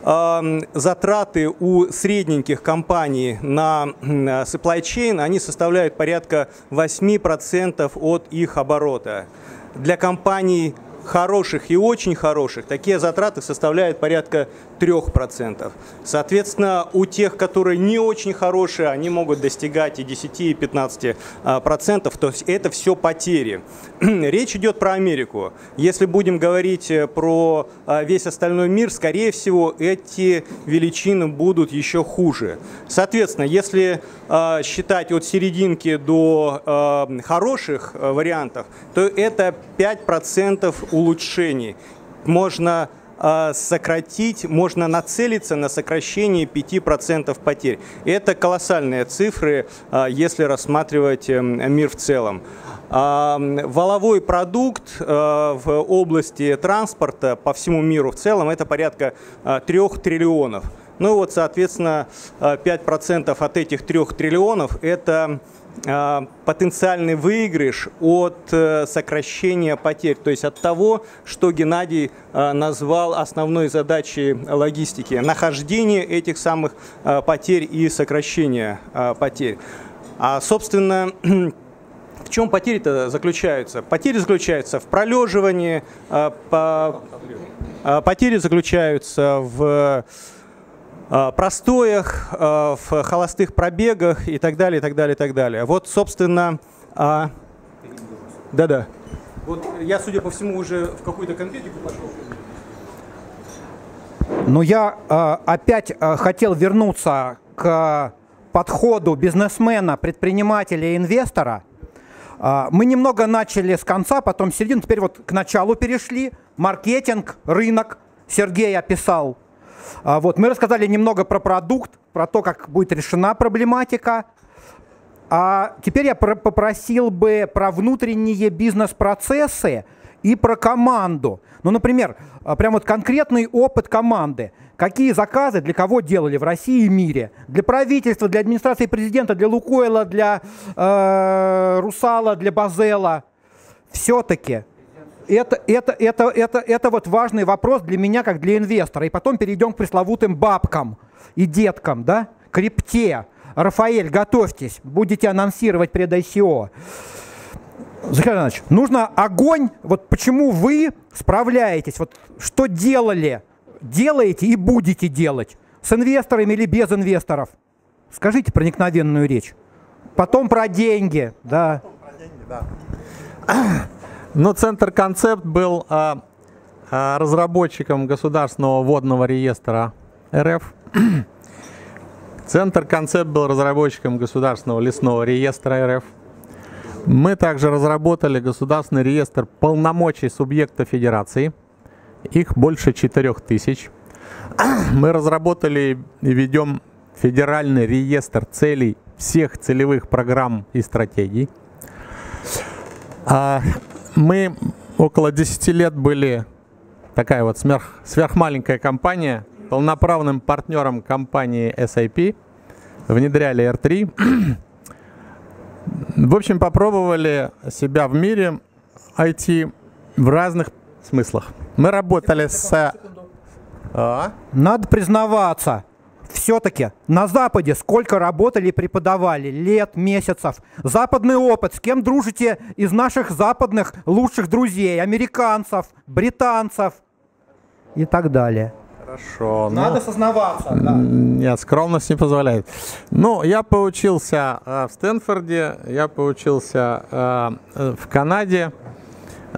затраты у средненьких компаний на э, supply chain, они составляют порядка 8% от их оборота. Для компаний хороших и очень хороших такие затраты составляют порядка 3%. Соответственно, у тех, которые не очень хорошие, они могут достигать и 10, и 15%. а. То есть это все потери. Речь идет про Америку. Если будем говорить э, про а, весь остальной мир, скорее всего, эти величины будут еще хуже. Соответственно, если а, считать от серединки до хороших а, вариантов, то это 5% улучшений. Можно сократить, можно нацелиться на сокращение 5% потерь. Это колоссальные цифры, а, если рассматривать эм, мир в целом. А, Валовой продукт в области транспорта по всему миру в целом это порядка 3 триллионов. Ну вот, соответственно, э, 5% от этих 3 триллионов – это потенциальный выигрыш от э, сокращения потерь, то есть от того, что Геннадий э, назвал основной задачей логистики – нахождение этих самых э, потерь и сокращение э, потерь. А, собственно, в чем потери-то заключаются? Потери заключаются в пролеживании, э, по- э, потери заключаются в э, простоях, э, в холостых пробегах и так далее, и так далее, и так далее. Вот, собственно, а, да-да. Вот я, судя по всему, уже в какую-то конкретику пошел. Но я э, опять э, хотел вернуться к подходу бизнесмена, предпринимателя и инвестора. А, Мы немного начали с конца, потом середину, теперь вот к началу перешли. Маркетинг, рынок. Сергей описал. А, Вот, мы рассказали немного про продукт, про то, как будет решена проблематика. А теперь я про- попросил бы про внутренние бизнес-процессы и про команду. Ну, например, а, прям вот конкретный опыт команды. Какие заказы для кого делали в России и мире? Для правительства, для администрации президента, для Лукойла, для э, Русала, для Базела. Все-таки это, это, это, это, это вот важный вопрос для меня, как для инвестора. И потом перейдем к пресловутым бабкам и деткам, да? Крипте. Рафаэль, готовьтесь, будете анонсировать пред ICO. Захар Иванович, нужно огонь, вот почему вы справляетесь, вот что делали, делаете и будете делать, с инвесторами или без инвесторов? Скажите проникновенную речь. Потом про деньги, да. Ну, Центр Концепт был а, а, разработчиком государственного водного реестра РФ. Центр Концепт был разработчиком государственного лесного реестра РФ. Мы также разработали государственный реестр полномочий субъекта федерации. Их больше 4000. Мы разработали и ведем федеральный реестр целей всех целевых программ и стратегий. Мы около 10 лет были такая вот сверх, сверхмаленькая компания, полноправным партнером компании SAP, внедряли R3. В общем, попробовали себя в мире IT в разных смыслах. Мы работали с... А? Надо признаваться, все-таки на Западе сколько работали и преподавали, лет, месяцев. Западный опыт, с кем дружите из наших западных лучших друзей, американцев, британцев и так далее. Хорошо. ну, Надо сознаваться, да. Нет, скромность не позволяет. Ну, я поучился э, в Стэнфорде, я поучился э, э, в Канаде.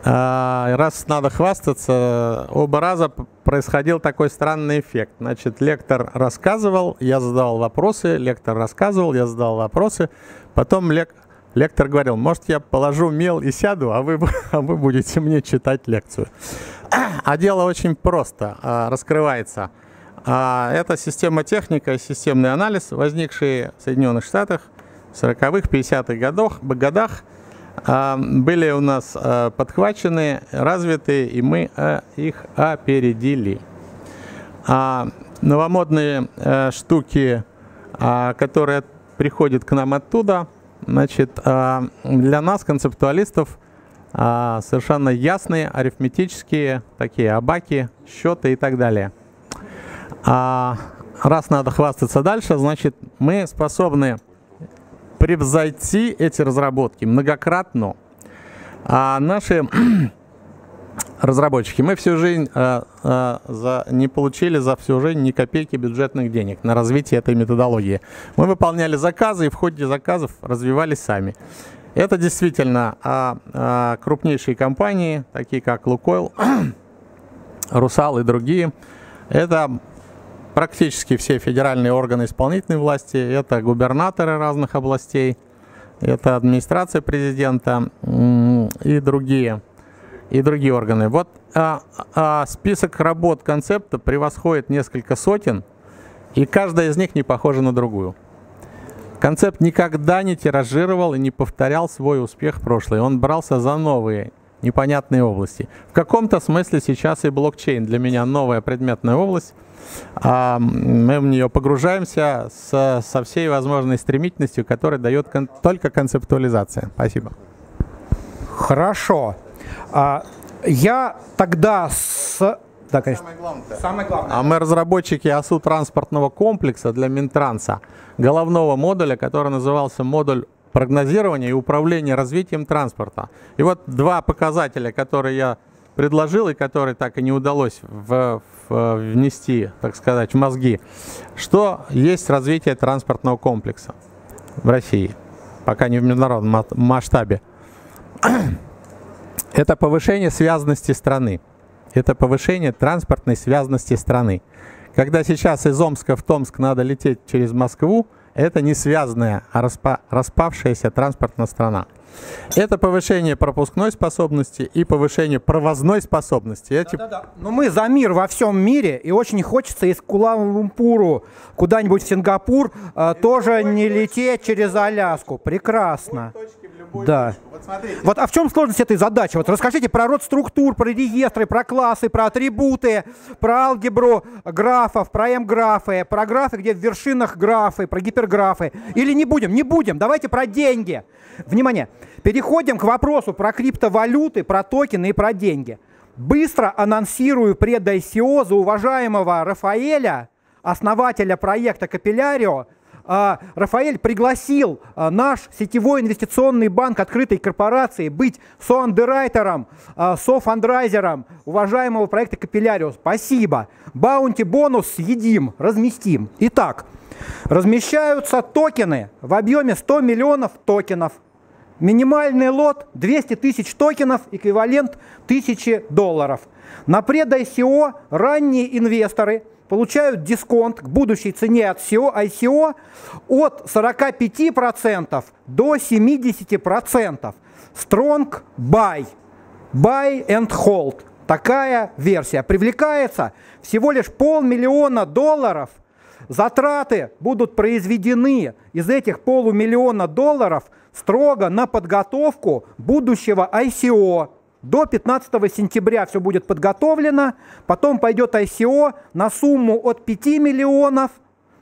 Э, раз надо хвастаться, оба раза происходил такой странный эффект. Значит, лектор рассказывал, я задавал вопросы, лектор рассказывал, я задавал вопросы. Потом лек- лектор говорил, может, я положу мел и сяду, а вы, а вы будете мне читать лекцию. А дело очень просто а, раскрывается. А, Это система техника системный анализ, возникшие в Соединенных Штатах 40-х, 50-х годах, годах а, были у нас а, подхвачены, развиты, и мы а, их опередили. А новомодные а, штуки, а, которые приходят к нам оттуда, значит, а, для нас, концептуалистов, а, совершенно ясные арифметические такие абаки, счеты и так далее. А, раз надо хвастаться дальше, значит, мы способны превзойти эти разработки многократно. А наши разработчики, мы всю жизнь э, э, за, не получили за всю жизнь ни копейки бюджетных денег на развитие этой методологии. Мы выполняли заказы и в ходе заказов развивались сами. Это действительно а, а, крупнейшие компании, такие как Лукойл, Русал и другие. Это практически все федеральные органы исполнительной власти, это губернаторы разных областей, это администрация президента и другие, и другие органы. Вот а, а, список работ концепта превосходит несколько сотен, и каждая из них не похожа на другую. Концепт никогда не тиражировал и не повторял свой успех в прошлое. Он брался за новые, непонятные области. В каком-то смысле сейчас и блокчейн для меня новая предметная область, а мы в нее погружаемся со, со всей возможной стремительностью, которая дает кон только концептуализация. Спасибо. Хорошо. А, я тогда с... Да, конечно. Самое главное. Самое главное. А мы разработчики ОСУ транспортного комплекса для Минтранса, головного модуля, который назывался модуль прогнозирования и управления развитием транспорта. И вот два показателя, которые я предложил и которые так и не удалось в, в, внести, так сказать, в мозги, что есть развитие транспортного комплекса в России, пока не в международном масштабе. Это повышение связанности страны. Это повышение транспортной связанности страны. Когда сейчас из Омска в Томск надо лететь через Москву, это не связанная, а распа распавшаяся транспортная страна. Это повышение пропускной способности и повышение провозной способности. Эти... Да, да, да. Но мы за мир во всем мире, и очень хочется из Кула-Лумпуру куда-нибудь в Сингапур э, тоже не лететь через Аляску. Прекрасно. Да. Вот, вот, а в чем сложность этой задачи? Вот расскажите про род структур, про реестры, про классы, про атрибуты, про алгебру графов, про М-графы, про графы, где в вершинах графы, про гиперграфы. Или не будем? Не будем. Давайте про деньги. Внимание, переходим к вопросу про криптовалюты, про токены и про деньги. Быстро анонсирую пред ICO за уважаемого Рафаэля, основателя проекта Капиллярио. А, Рафаэль пригласил а, наш сетевой инвестиционный банк открытой корпорации быть соандерайтером, а, софандрайзером уважаемого проекта Капиллярио. Спасибо. Баунти бонус съедим, разместим. Итак, размещаются токены в объеме 100 миллионов токенов – Минимальный лот 200 тысяч токенов, эквивалент 1000 долларов. На пред-ICO ранние инвесторы получают дисконт к будущей цене от ICO, ICO от 45% до 70%. Strong buy. Buy and hold. Такая версия. Привлекается всего лишь полмиллиона долларов. Затраты будут произведены из этих полумиллиона долларов – строго на подготовку будущего ICO. До 15 сентября все будет подготовлено, потом пойдет ICO на сумму от 5 миллионов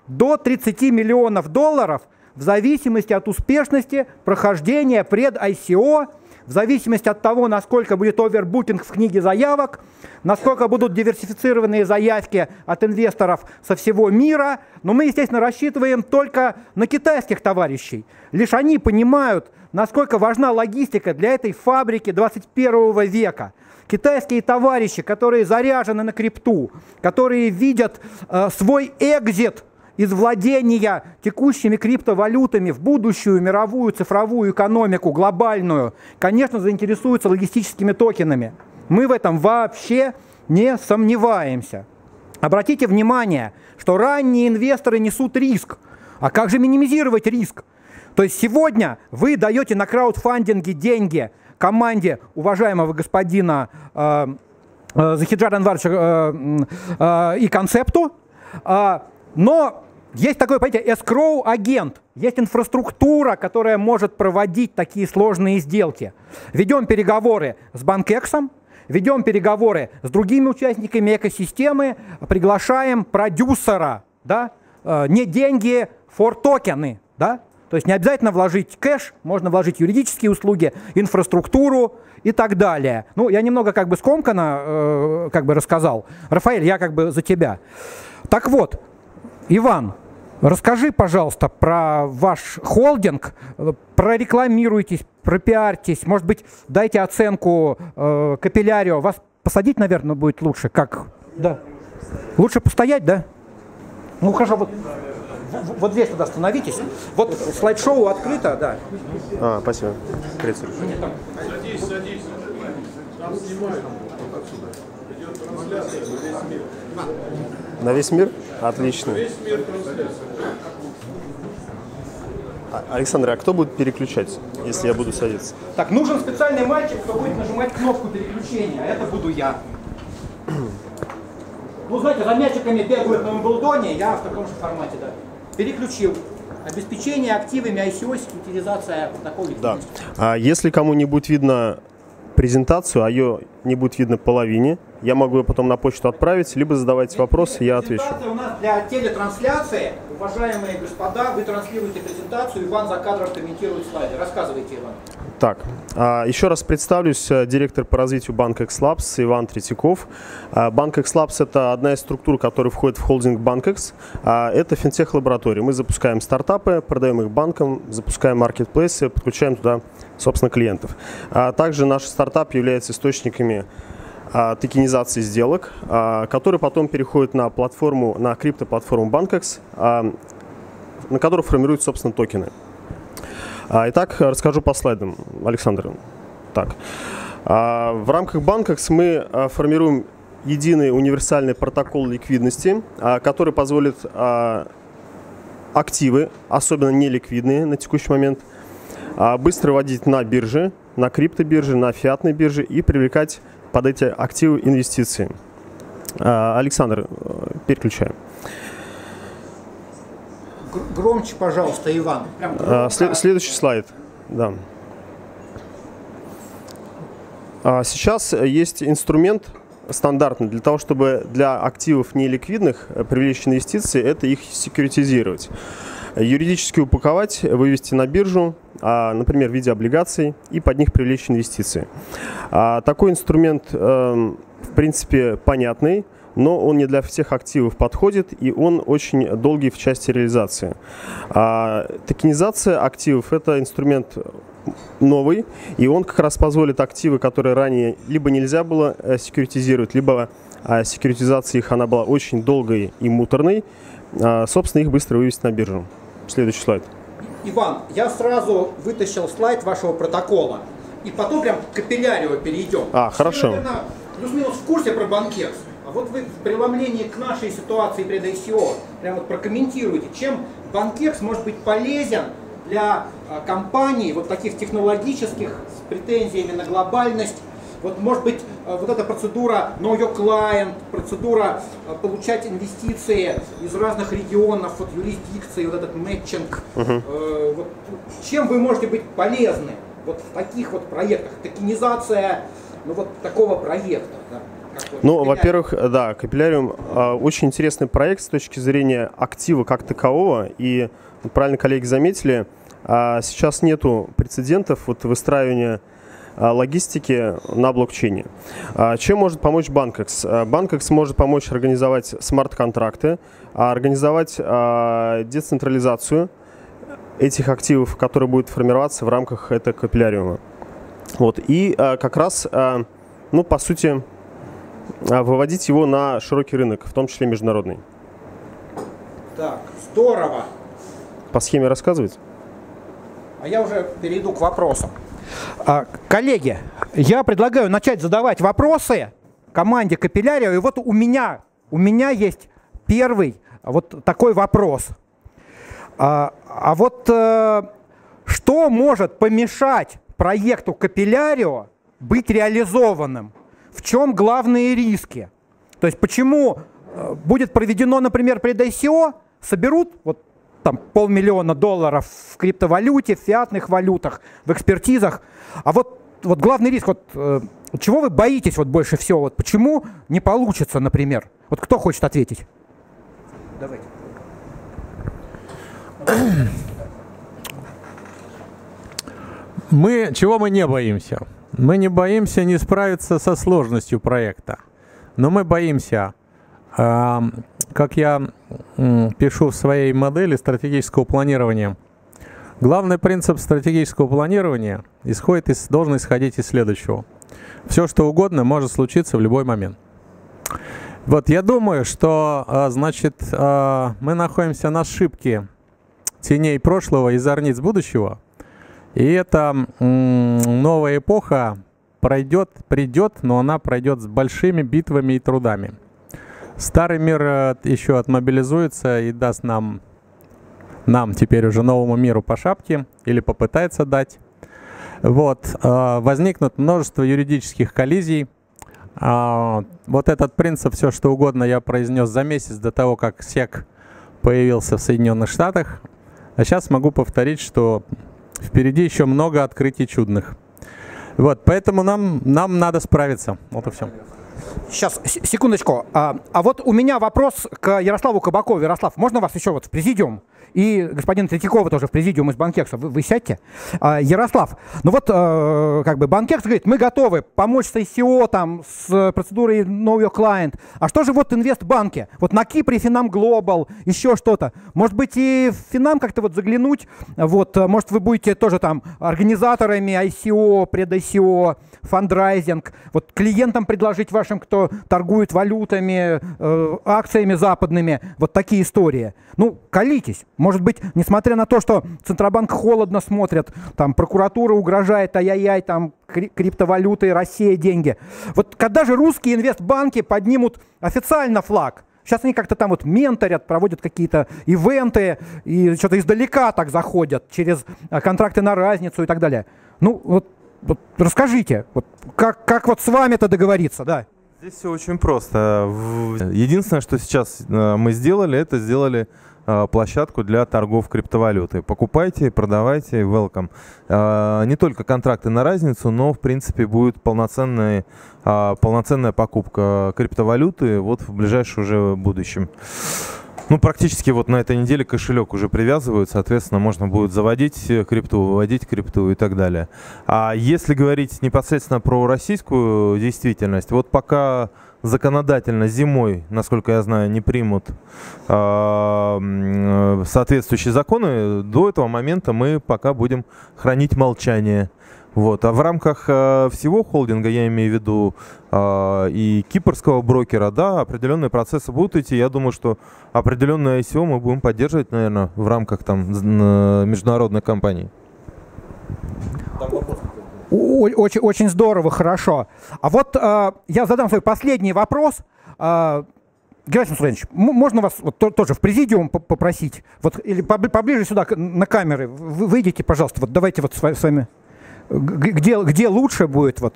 до 30 миллионов долларов в зависимости от успешности прохождения пред-ICO в зависимости от того, насколько будет овербукинг в книге заявок, насколько будут диверсифицированные заявки от инвесторов со всего мира. Но мы, естественно, рассчитываем только на китайских товарищей. Лишь они понимают, насколько важна логистика для этой фабрики 21 века. Китайские товарищи, которые заряжены на крипту, которые видят э, свой экзит – из владения текущими криптовалютами в будущую мировую цифровую экономику, глобальную, конечно, заинтересуются логистическими токенами. Мы в этом вообще не сомневаемся. Обратите внимание, что ранние инвесторы несут риск. А как же минимизировать риск? То есть сегодня вы даете на краудфандинге деньги команде уважаемого господина э, э, Захиджара Анваровича э, э, и концепту, э, но есть такое понятие escrow-агент. Есть инфраструктура, которая может проводить такие сложные сделки. Ведем переговоры с Банкексом, ведем переговоры с другими участниками экосистемы, приглашаем продюсера, да, э, не деньги, for токены, да, то есть не обязательно вложить кэш, можно вложить юридические услуги, инфраструктуру и так далее. Ну, я немного как бы скомканно э, как бы рассказал. Рафаэль, я как бы за тебя. Так вот, Иван, расскажи, пожалуйста, про ваш холдинг, прорекламируйтесь, пропиарьтесь, может быть, дайте оценку э, Капиллярио. Вас посадить, наверное, будет лучше, как? Да. Лучше постоять, да? Ну, хорошо, вот, вот здесь тогда остановитесь. Вот слайд-шоу открыто, да. А, спасибо. Садись, садись. Там снимают вот отсюда. Идет трансляция на весь мир. На весь мир? Отлично. Весь мир трансляция. А, Александр, а кто будет переключать, если я буду садиться? Так, нужен специальный мальчик, кто будет нажимать кнопку переключения, а это буду я. Ну, знаете, за мячиками бегают на Умблдоне, я в таком же формате, да. Переключил. Обеспечение активами ICO, утилизация ликвидности. Да. А если кому не будет видно презентацию, а ее не будет видно половине, я могу ее потом на почту отправить, либо задавайте вопросы, я отвечу. У нас для телетрансляции. Уважаемые господа, вы транслируете презентацию, Иван за кадром комментирует слайды. Рассказывайте, Иван. Так, а, еще раз представлюсь, э, директор по развитию банка X-Labs Иван Третьяков. А, банк X-Labs – это одна из структур, которая входит в холдинг Банкекс. Это финтех-лаборатория. Мы запускаем стартапы, продаем их банкам, запускаем маркетплейсы, подключаем туда, собственно, клиентов. А также наш стартап является источниками токенизации сделок, которые потом переходят на платформу, на криптоплатформу Bankex, на которой формируют, собственно, токены. Итак, расскажу по слайдам, Александр. Так. В рамках Банкекс мы формируем единый универсальный протокол ликвидности, который позволит активы, особенно неликвидные на текущий момент, быстро вводить на биржи, на криптобиржи, на фиатные биржи и привлекать под эти активы инвестиции. Александр, переключаем. Громче, пожалуйста, Иван. Прям а, след, следующий слайд. Да. А, сейчас есть инструмент стандартный для того, чтобы для активов неликвидных привлечь инвестиции, это их секьюритизировать. Юридически упаковать, вывести на биржу, а, например, в виде облигаций, и под них привлечь инвестиции. Такой инструмент, эм, в принципе, понятный, но он не для всех активов подходит, и он очень долгий в части реализации. А, токенизация активов – это инструмент новый, и он как раз позволит активы, которые ранее либо нельзя было э, секьюритизировать, либо а, секьюритизация их она была очень долгой и муторной, а, собственно, их быстро вывести на биржу. Следующий слайд. Иван, я сразу вытащил слайд вашего протокола, и потом прям к капиллярио перейдем. А, хорошо. Наверное, плюс-минус в курсе про банкекс вот вы в преломлении к нашей ситуации пред ICO прямо вот прокомментируйте, чем банкекс может быть полезен для а, компаний вот таких технологических с претензиями на глобальность. Вот может быть а, вот эта процедура Know Your Client, процедура а, получать инвестиции из разных регионов, вот юрисдикции, вот этот мэтчинг. Uh-huh. Э, вот, чем вы можете быть полезны вот в таких вот проектах? Токенизация ну, вот такого проекта. Да? Ну, во-первых, да, Капилляриум э, очень интересный проект с точки зрения актива как такового. И правильно коллеги заметили, э, сейчас нету прецедентов вот выстраивания э, логистики на блокчейне. Чем может помочь Банкекс? Банкекс может помочь организовать смарт-контракты, организовать децентрализацию этих активов, которые будут формироваться в рамках этого капилляриума. Вот. И как раз, ну, по сути, а, выводить его на широкий рынок, в том числе международный. Так, здорово. По схеме рассказывать? А я уже перейду к вопросам. А, коллеги, я предлагаю начать задавать вопросы команде Капиллярио. И вот у меня, у меня есть первый вот такой вопрос. А, а вот э, что может помешать проекту Капиллярио быть реализованным? в чем главные риски. То есть почему э, будет проведено, например, пред ICO, соберут вот там полмиллиона долларов в криптовалюте, в фиатных валютах, в экспертизах. А вот, вот главный риск, вот э, чего вы боитесь вот больше всего? Вот почему не получится, например? Вот кто хочет ответить? Давайте. Мы, чего мы не боимся? Мы не боимся не справиться со сложностью проекта. Но мы боимся, как я пишу в своей модели стратегического планирования, главный принцип стратегического планирования исходит из, должен исходить из следующего. Все, что угодно, может случиться в любой момент. Вот я думаю, что, э, значит, э, мы находимся на ошибке теней прошлого и зорниц будущего. И эта новая эпоха пройдет, придет, но она пройдет с большими битвами и трудами. Старый мир э, еще отмобилизуется и даст нам, нам теперь уже новому миру по шапке или попытается дать. Вот, э, возникнут множество юридических коллизий. А, вот этот принцип, все что угодно, я произнес за месяц до того, как СЕК появился в Соединенных Штатах. А сейчас могу повторить, что впереди еще много открытий чудных. Вот, поэтому нам, нам надо справиться. Вот и все. Сейчас, секундочку. А, а вот у меня вопрос к Ярославу Кабакову. Ярослав, можно вас еще вот в президиум? И господин Третьякова тоже в президиум из Банкекса. Вы, вы сядьте. А, Ярослав, ну вот э, как бы Банкекс говорит, мы готовы помочь с ICO, там, с процедурой Know Your Client. А что же вот инвестбанки? Вот на Кипре Финам Глобал, еще что-то. Может быть и в Финам как-то вот заглянуть? Вот, может вы будете тоже там организаторами ICO, пред-ICO, фандрайзинг, вот клиентам предложить вашим, кто торгует валютами, э, акциями западными, вот такие истории. Ну, колитесь. Может быть, несмотря на то, что Центробанк холодно смотрит, там прокуратура угрожает, ай-яй-яй, там криптовалюты, Россия деньги. Вот когда же русские инвестбанки поднимут официально флаг? Сейчас они как-то там вот менторят, проводят какие-то ивенты и что-то издалека так заходят через э, контракты на разницу и так далее. Ну, вот вот расскажите, вот как, как вот с вами это договориться, да? Здесь все очень просто. Единственное, что сейчас э, мы сделали, это сделали площадку для торгов криптовалютой. Покупайте, продавайте, welcome. Э, не только контракты на разницу, но, в принципе, будет полноценная, полноценная покупка криптовалюты вот в ближайшем уже будущем. Ну, практически вот на этой неделе кошелек уже привязывают, соответственно, можно будет заводить крипту, выводить крипту и так далее. А если говорить непосредственно про российскую действительность, вот пока законодательно зимой, насколько я знаю, не примут э, соответствующие законы, до этого момента мы пока будем хранить молчание. Вот. А в рамках э, всего холдинга, я имею в виду э, и кипрского брокера, да, определенные процессы будут идти. Я думаю, что определенное ICO мы будем поддерживать, наверное, в рамках там международной компании. Очень, очень здорово, хорошо. А вот э, я задам свой последний вопрос. Э, Герасим Сулейнович, можно вас вот, то, тоже в президиум попросить? Вот, или поближе сюда на камеры. Вы выйдите, пожалуйста. Вот давайте вот с вами где, где лучше будет? Вот?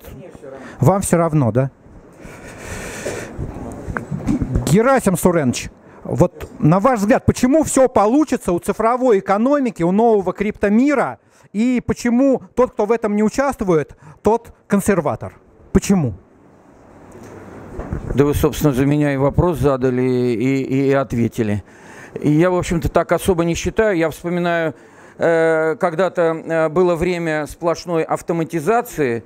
Вам все равно, да? Герасим Суренович, вот на ваш взгляд, почему все получится у цифровой экономики, у нового криптомира, и почему тот, кто в этом не участвует, тот консерватор? Почему? Да вы, собственно, за меня и вопрос задали, и, и ответили. И я, в общем-то, так особо не считаю. Я вспоминаю Э, когда-то э, было время сплошной автоматизации,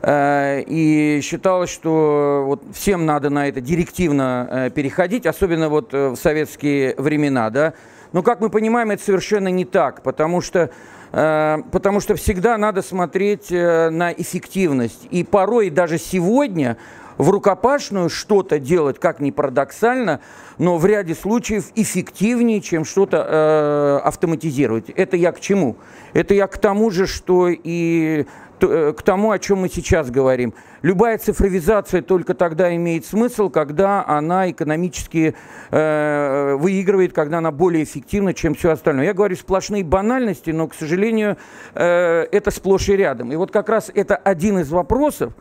э, и считалось, что вот всем надо на это директивно переходить, особенно вот в советские времена, да. Но, как мы понимаем, это совершенно не так, потому что потому что всегда надо смотреть на эффективность. И порой даже сегодня в рукопашную что-то делать, как ни парадоксально, но в ряде случаев эффективнее, чем что-то э, автоматизировать. Это я к чему? Это я к тому же, что и э, к тому, о чем мы сейчас говорим. Любая цифровизация только тогда имеет смысл, когда она экономически э, выигрывает, когда она более эффективна, чем все остальное. Я говорю сплошные банальности, но, к сожалению, э, это сплошь и рядом. И вот как раз это один из вопросов,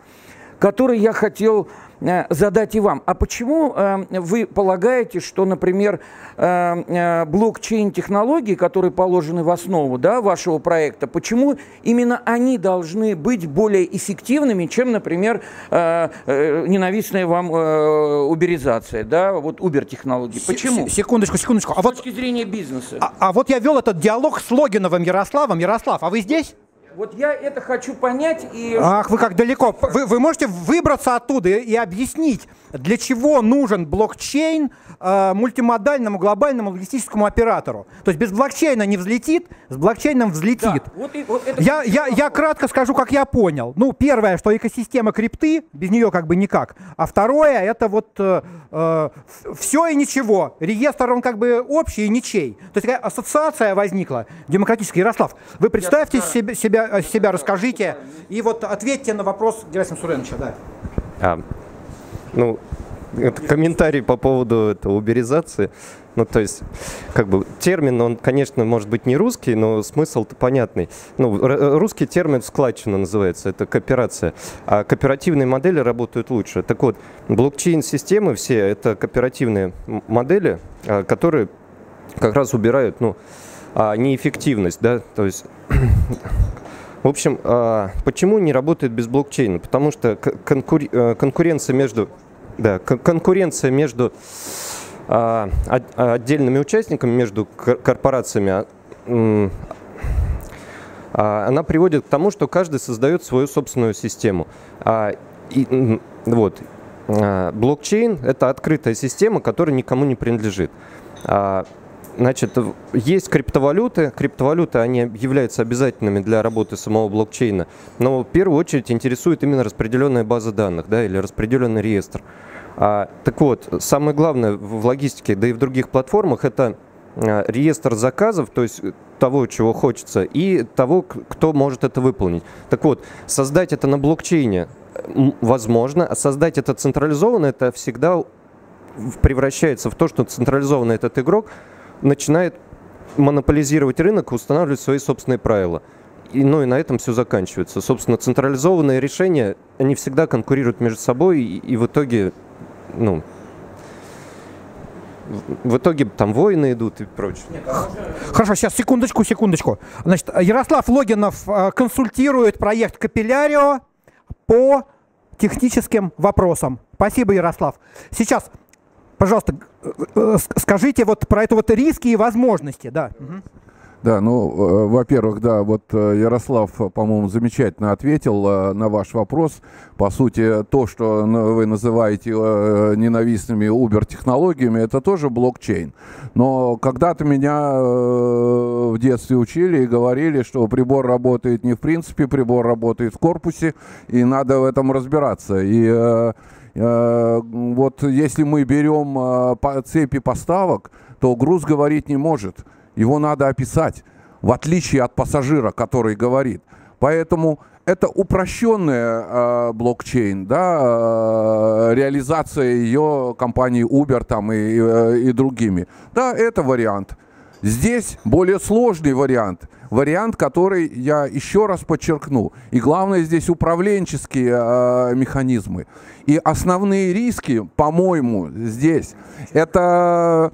который я хотел э, задать и вам. А почему э, вы полагаете, что, например, э, блокчейн-технологии, которые положены в основу да, вашего проекта, почему именно они должны быть более эффективными, чем, например, ненавистная вам уберизация, да, вот Uber-технологии? Почему? С- Секундочку, секундочку. А С вот, точки зрения бизнеса. а, а вот я вел этот диалог с Логиновым Ярославом. Ярослав, а вы здесь? Вот я это хочу понять и... Ах, вы как далеко. Вы, вы можете выбраться оттуда и, и объяснить, для чего нужен блокчейн э, мультимодальному глобальному логистическому оператору? То есть без блокчейна не взлетит, с блокчейном взлетит. Да, вот и- вот это Я, я, я кратко скажу, как я понял. Ну, первое, что экосистема крипты, без нее как бы никак. А второе, это вот все и ничего. Реестр, он как бы общий и ничей. То есть такая ассоциация возникла демократическая. Ярослав, вы представьте себе, себя, э, себя, расскажите, и вот ответьте на вопрос Герасима Суреновича. Да. А, ну, это комментарий по поводу этого уберизации. Ну, то есть, как бы, термин, он, конечно, может быть не русский, но смысл-то понятный. Ну, р- русский термин складчина называется, это кооперация. А кооперативные модели работают лучше. Так вот, блокчейн-системы все, это кооперативные модели, а, которые как раз убирают, ну, а, неэффективность, да, то есть в общем, а, почему не работает без блокчейна? Потому что э, конкуренция между, да, кон- конкуренция между а, от- отдельными участниками, между кор- корпорациями, а, она приводит к тому, что каждый создает свою собственную систему. И, вот, блокчейн – это открытая система, которая никому не принадлежит. Значит, есть криптовалюты. Криптовалюты, они являются обязательными для работы самого блокчейна. Но в первую очередь интересует именно распределенная база данных, да, или распределенный реестр. А, так вот, самое главное в логистике, да и в других платформах, это а, реестр заказов, то есть того, чего хочется, и того, кто может это выполнить. Так вот, создать это на блокчейне м, возможно, а создать это централизованно, это всегда превращается в то, что централизованный этот игрок начинает монополизировать рынок устанавливать свои собственные правила. И, ну и на этом все заканчивается. Собственно, централизованные решения, они всегда конкурируют между собой, и, и в итоге, ну, в- итоге там войны идут и прочее. Хорошо, сейчас секундочку, секундочку. Значит, Ярослав Логинов э, консультирует проект Капиллярио по техническим вопросам. Спасибо, Ярослав. Сейчас, пожалуйста, э, э, скажите вот про это вот риски и возможности, да. Да, ну, э, во-первых, да, вот Ярослав, по-моему, замечательно ответил на ваш вопрос. По сути, то, что вы называете ненавистными Uber-технологиями, это тоже блокчейн. Но когда-то меня в детстве учили и говорили, что прибор работает не в принципе, прибор работает в корпусе, и надо в этом разбираться. И вот если мы берем э, по цепи поставок, то груз говорить не может. Его надо описать, в отличие от пассажира, который говорит. Поэтому это упрощенная э, блокчейн, да, э, реализация ее компанией Uber там и, э, и другими. Да, это вариант. Здесь более сложный вариант. Вариант, который я еще раз подчеркну. И главное здесь управленческие э, механизмы. И основные риски, по-моему, здесь это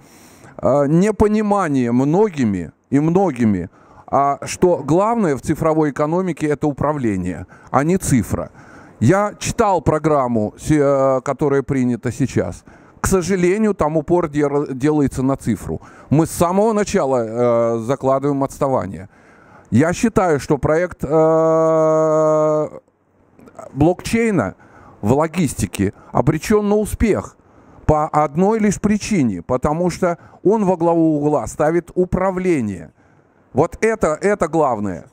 э, непонимание многими и многими, а что главное в цифровой экономике это управление, а не цифра. Я читал программу, э, которая принята сейчас. К сожалению, там упор делается на цифру. Мы с самого начала э, закладываем отставание. Я считаю, что проект э, блокчейна в логистике обречен на успех по одной лишь причине, потому что он во главу угла ставит управление. Вот это, это главное.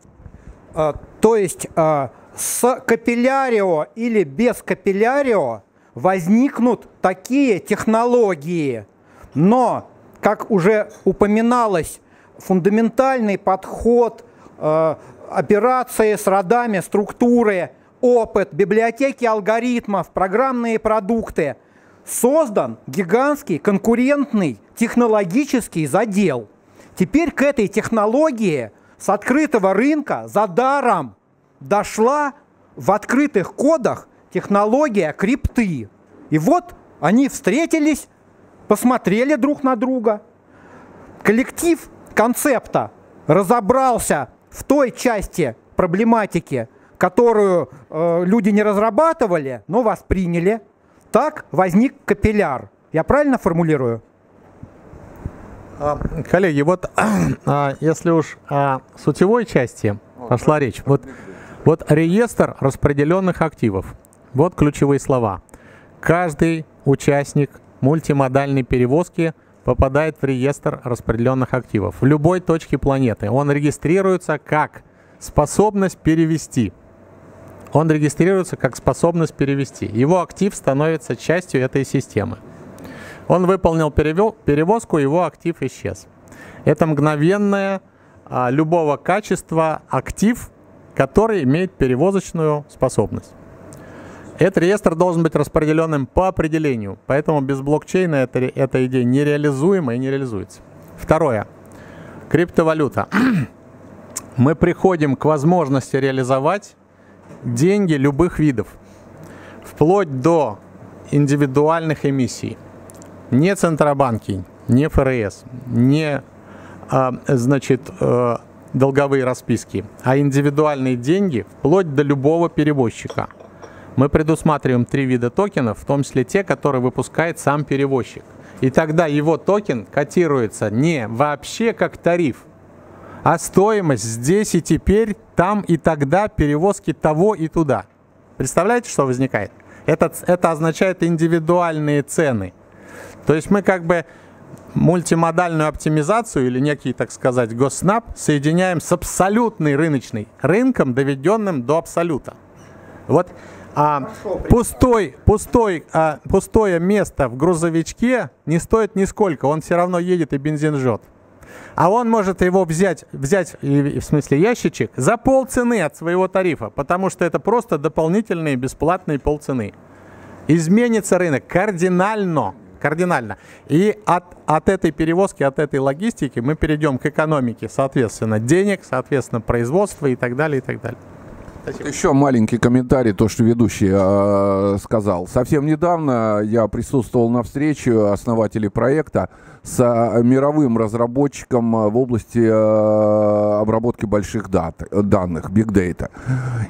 А, то есть а, с капиллярио или без капиллярио возникнут такие технологии. Но, как уже упоминалось, фундаментальный подход, операции с родами, структуры, опыт, библиотеки алгоритмов, программные продукты создан гигантский конкурентный технологический задел. Теперь к этой технологии с открытого рынка за даром дошла в открытых кодах технология крипты. И вот они встретились, посмотрели друг на друга. Коллектив концепта разобрался в той части проблематики, которую э, люди не разрабатывали, но восприняли. Так возник капилляр. Я правильно формулирую? А, коллеги, вот а, если уж о сутевой части пошла речь, вот, вот реестр распределенных активов, вот ключевые слова. Каждый участник мультимодальной перевозки попадает в реестр распределенных активов в любой точке планеты. Он регистрируется как способность перевести. Он регистрируется как способность перевести. Его актив становится частью этой системы. Он выполнил перевозку, его актив исчез. Это мгновенное а, любого качества актив, который имеет перевозочную способность. Этот реестр должен быть распределенным по определению, поэтому без блокчейна эта, эта идея нереализуема и не реализуется. Второе. Криптовалюта. Мы приходим к возможности реализовать деньги любых видов, вплоть до индивидуальных эмиссий не Центробанки, не ФРС, не а, значит, э, долговые расписки, а индивидуальные деньги вплоть до любого перевозчика. Мы предусматриваем три вида токенов, в том числе те, которые выпускает сам перевозчик. И тогда его токен котируется не вообще как тариф, а стоимость здесь и теперь, там и тогда перевозки того и туда. Представляете, что возникает? Это, это означает индивидуальные цены – то есть мы как бы мультимодальную оптимизацию или некий, так сказать, госснап соединяем с абсолютной рыночной рынком, доведенным до абсолюта. Вот а, пустой, пустой, а, пустое место в грузовичке не стоит нисколько, он все равно едет и бензин жжет. А он может его взять, взять, в смысле ящичек, за полцены от своего тарифа, потому что это просто дополнительные бесплатные полцены. Изменится рынок кардинально кардинально. И от, от этой перевозки, от этой логистики мы перейдем к экономике, соответственно, денег, соответственно, производства и так далее, и так далее. Спасибо. Еще маленький комментарий, то, что ведущий э, сказал. Совсем недавно я присутствовал на встрече основателей проекта с э, мировым разработчиком э, в области э, обработки больших дат, данных, Big Data.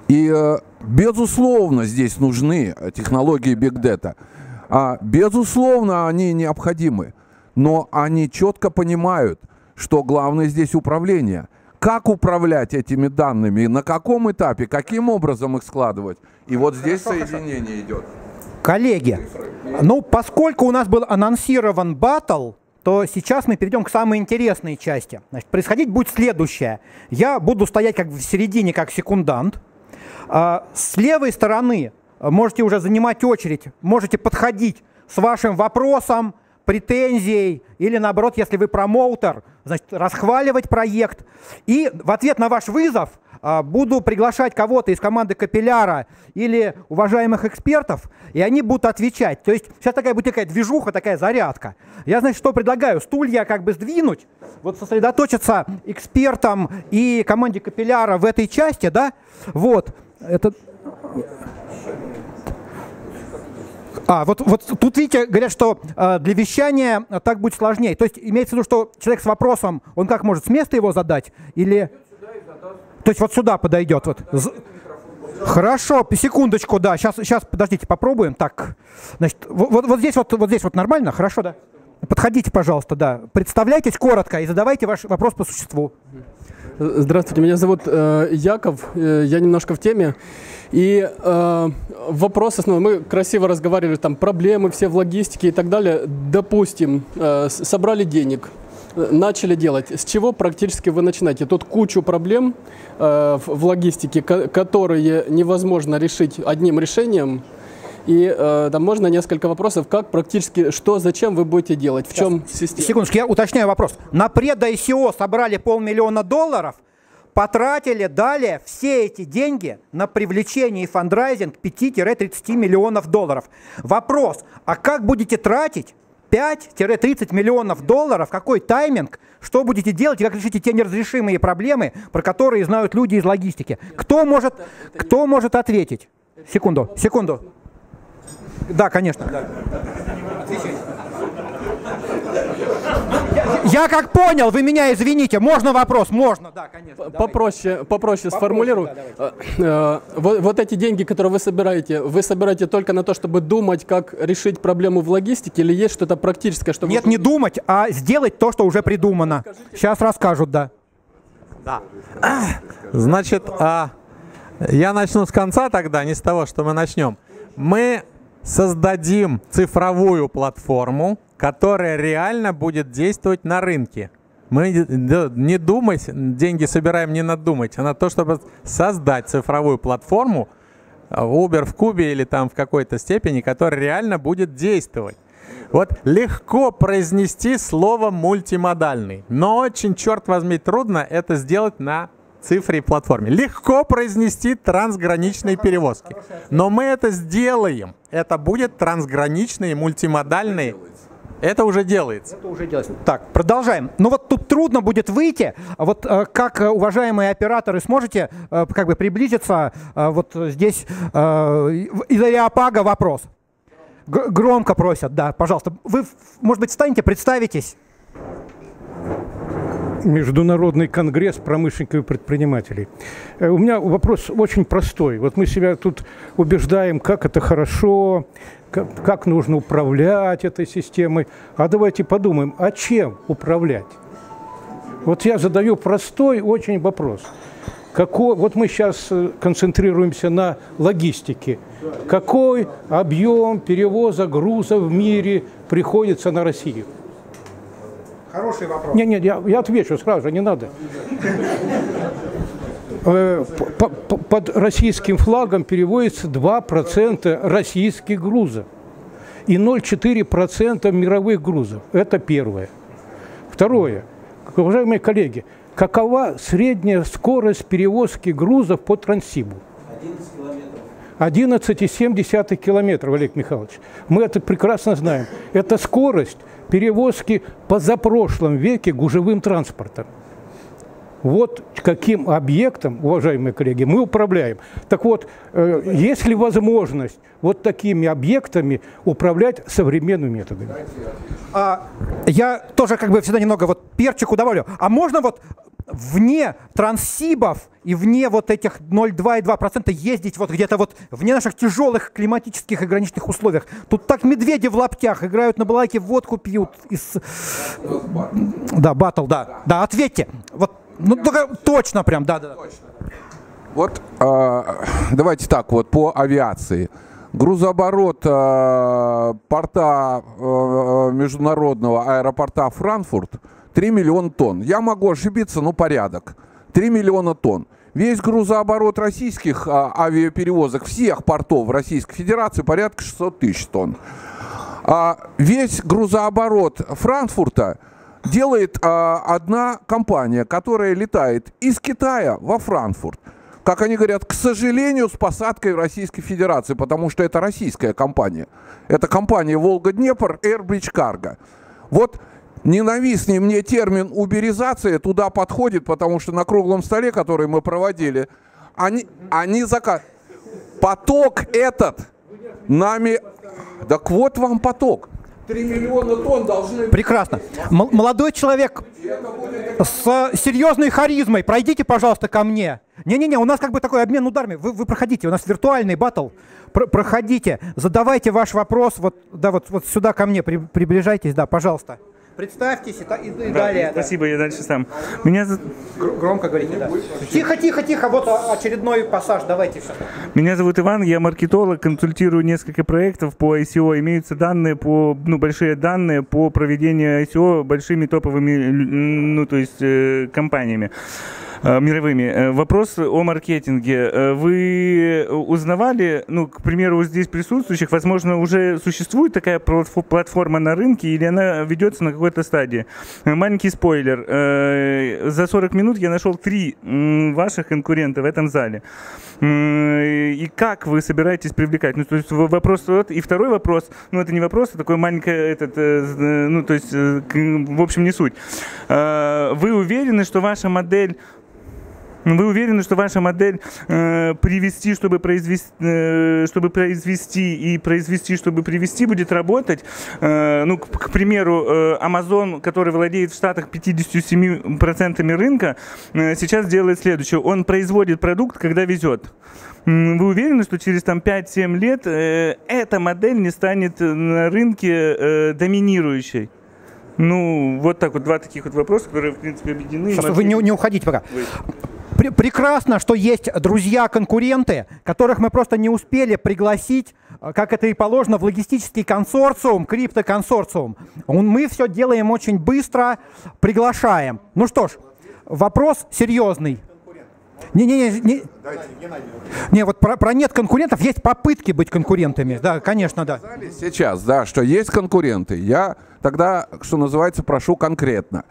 И, э, безусловно, здесь нужны технологии Big Data. А, безусловно, они необходимы, но они четко понимают, что главное здесь управление. Как управлять этими данными, на каком этапе, каким образом их складывать. И вот здесь хорошо, соединение хорошо. идет. Коллеги, ну поскольку у нас был анонсирован батл, то сейчас мы перейдем к самой интересной части. Значит, происходить будет следующее. Я буду стоять как в середине, как секундант. А, с левой стороны можете уже занимать очередь, можете подходить с вашим вопросом, претензией или наоборот, если вы промоутер, значит, расхваливать проект. И в ответ на ваш вызов а, буду приглашать кого-то из команды Капилляра или уважаемых экспертов, и они будут отвечать. То есть сейчас такая будет такая движуха, такая зарядка. Я, значит, что предлагаю? Стулья как бы сдвинуть, вот сосредоточиться экспертам и команде Капилляра в этой части, да? Вот. Это а, вот, вот тут, видите, говорят, что э, для вещания так будет сложнее. То есть имеется в виду, что человек с вопросом, он как может с места его задать? Или... То есть вот сюда подойдет. Вот. Хорошо, секундочку, да. Сейчас, сейчас, подождите, попробуем. Так, значит, вот, вот здесь вот, вот здесь вот нормально, хорошо, да? Подходите, пожалуйста, да. Представляйтесь коротко и задавайте ваш вопрос по существу. Здравствуйте, меня зовут э, Яков, э, я немножко в теме. И э, вопрос основной, мы красиво разговаривали, там проблемы все в логистике и так далее. Допустим, э, собрали денег, э, начали делать. С чего практически вы начинаете? Тут кучу проблем э, в, в логистике, которые невозможно решить одним решением. И э, там можно несколько вопросов, как практически, что, зачем вы будете делать, в чем система. Секундочку, я уточняю вопрос. На пред-ICO собрали полмиллиона долларов, потратили, дали все эти деньги на привлечение и фандрайзинг 5-30 миллионов долларов. Вопрос, а как будете тратить 5-30 миллионов долларов, какой тайминг, что будете делать и как решите те неразрешимые проблемы, про которые знают люди из логистики. Кто может, кто может ответить? Секунду, секунду. Да, конечно. Да. Я как понял, вы меня извините. Можно вопрос? Можно, да, конечно. Попроще, попроще сформулирую. Э, э, вот, вот эти деньги, которые вы собираете, вы собираете только на то, чтобы думать, как решить проблему в логистике, или есть что-то практическое, чтобы... Нет, не думать, а сделать то, что уже придумано. Сейчас расскажут, да. Да. Значит, а, я начну с конца тогда, не с того, что мы начнем. Мы создадим цифровую платформу, которая реально будет действовать на рынке. Мы не думать, деньги собираем не надумать, а на то, чтобы создать цифровую платформу в Uber в Кубе или там в какой-то степени, которая реально будет действовать. Вот легко произнести слово мультимодальный, но очень, черт возьми, трудно это сделать на цифре и платформе. Легко произнести трансграничные перевозки, но мы это сделаем. Это будет трансграничные мультимодальные это уже делается. Это уже делается. Так, продолжаем. Ну вот тут трудно будет выйти. Вот э, как э, уважаемые операторы сможете э, как бы приблизиться? Вот здесь из Ариапага вопрос. Г громко просят, да, пожалуйста. Вы, может быть, встанете, представитесь. Международный конгресс промышленников и предпринимателей. Э, у меня вопрос очень простой. Вот мы себя тут убеждаем, как это хорошо, как, нужно управлять этой системой. А давайте подумаем, а чем управлять? Вот я задаю простой очень вопрос. Какой, вот мы сейчас э, концентрируемся на логистике. Какой объем перевоза грузов в мире приходится на Россию? Хороший вопрос. Нет, нет, я, я отвечу сразу же, не надо. Э, под российским флагом переводится 2% российских грузов и 0,4% мировых грузов. Это первое. Второе. Уважаемые коллеги, какова средняя скорость перевозки грузов по Транссибу? 11,7 километров, Олег Михайлович. Мы это прекрасно знаем. Это скорость перевозки позапрошлом веке гужевым транспортом. Вот каким объектом, уважаемые коллеги, мы управляем. Так вот, э, есть ли возможность вот такими объектами управлять современными методами? А, я тоже как бы всегда немного вот перчику добавлю. А можно вот вне транссибов и вне вот этих 0,2,2% ездить вот где-то вот вне наших тяжелых климатических и граничных условиях. Тут так медведи в лаптях играют на балайке, водку пьют. Из... Да, батл, да. Да, ответьте. Вот ну, только точно прям, да, да. Вот э, давайте так, вот по авиации. Грузооборот э, порта э, международного аэропорта Франкфурт 3 миллиона тонн. Я могу ошибиться, но порядок. 3 миллиона тонн. Весь грузооборот российских а, авиаперевозок всех портов Российской Федерации порядка 600 тысяч тонн. А весь грузооборот Франкфурта делает а, одна компания, которая летает из Китая во Франкфурт. Как они говорят, к сожалению, с посадкой в Российской Федерации, потому что это российская компания. Это компания Волга-Днепр Airbridge Cargo. Вот ненавистный мне термин уберизация туда подходит, потому что на круглом столе, который мы проводили, они, они заказ... Поток этот нами... Так вот вам поток. 3 миллиона тонн должны... Прекрасно. Молодой человек с серьезной харизмой, пройдите, пожалуйста, ко мне. Не-не-не, у нас как бы такой обмен ударами. Вы, вы проходите, у нас виртуальный батл. Про проходите, задавайте ваш вопрос. Вот, да, вот, вот сюда ко мне при, приближайтесь, да, пожалуйста. Представьтесь и, и, и да, далее. Спасибо, да. я дальше сам. Меня Громко говорите, да. Тихо, тихо, тихо, вот очередной пассаж, давайте все. Меня зовут Иван, я маркетолог, консультирую несколько проектов по ICO. Имеются данные по, ну, большие данные по проведению ICO большими топовыми, ну, то есть, э, компаниями. Э, мировыми. Э, вопрос о маркетинге. Э, вы узнавали, ну, к примеру, здесь присутствующих, возможно, уже существует такая платформа на рынке или она ведется на какой-то стадии? Маленький спойлер. За 40 минут я нашел три ваших конкурента в этом зале. И как вы собираетесь привлекать? Ну, то есть вопрос вот. И второй вопрос, ну, это не вопрос, это такой маленький, этот, ну, то есть, в общем, не суть. Вы уверены, что ваша модель Вы уверены, что ваша модель э, привести, чтобы произвести, э, чтобы произвести и произвести, чтобы привести, будет работать? Э, ну, к, к примеру, э, Amazon, который владеет в Штатах 57% рынка, э, сейчас делает следующее. Он производит продукт, когда везет. Вы уверены, что через там, 5-7 лет э, эта модель не станет на рынке э, доминирующей? Ну, вот так вот, два таких вот вопроса, которые, в принципе, объединены. Сейчас вы не, не уходите пока. Пре- прекрасно, что есть друзья-конкуренты, которых мы просто не успели пригласить, э, как это и положено, в логистический консорциум, криптоконсорциум. Он- Мы все делаем очень быстро, приглашаем. Ну что ж, вопрос серьезный. Не-не-не, не, не, вот про, про нет конкурентов есть попытки быть конкурентами. Да, конечно, да. Сейчас, да, что есть конкуренты. Я тогда, что называется, прошу конкретно.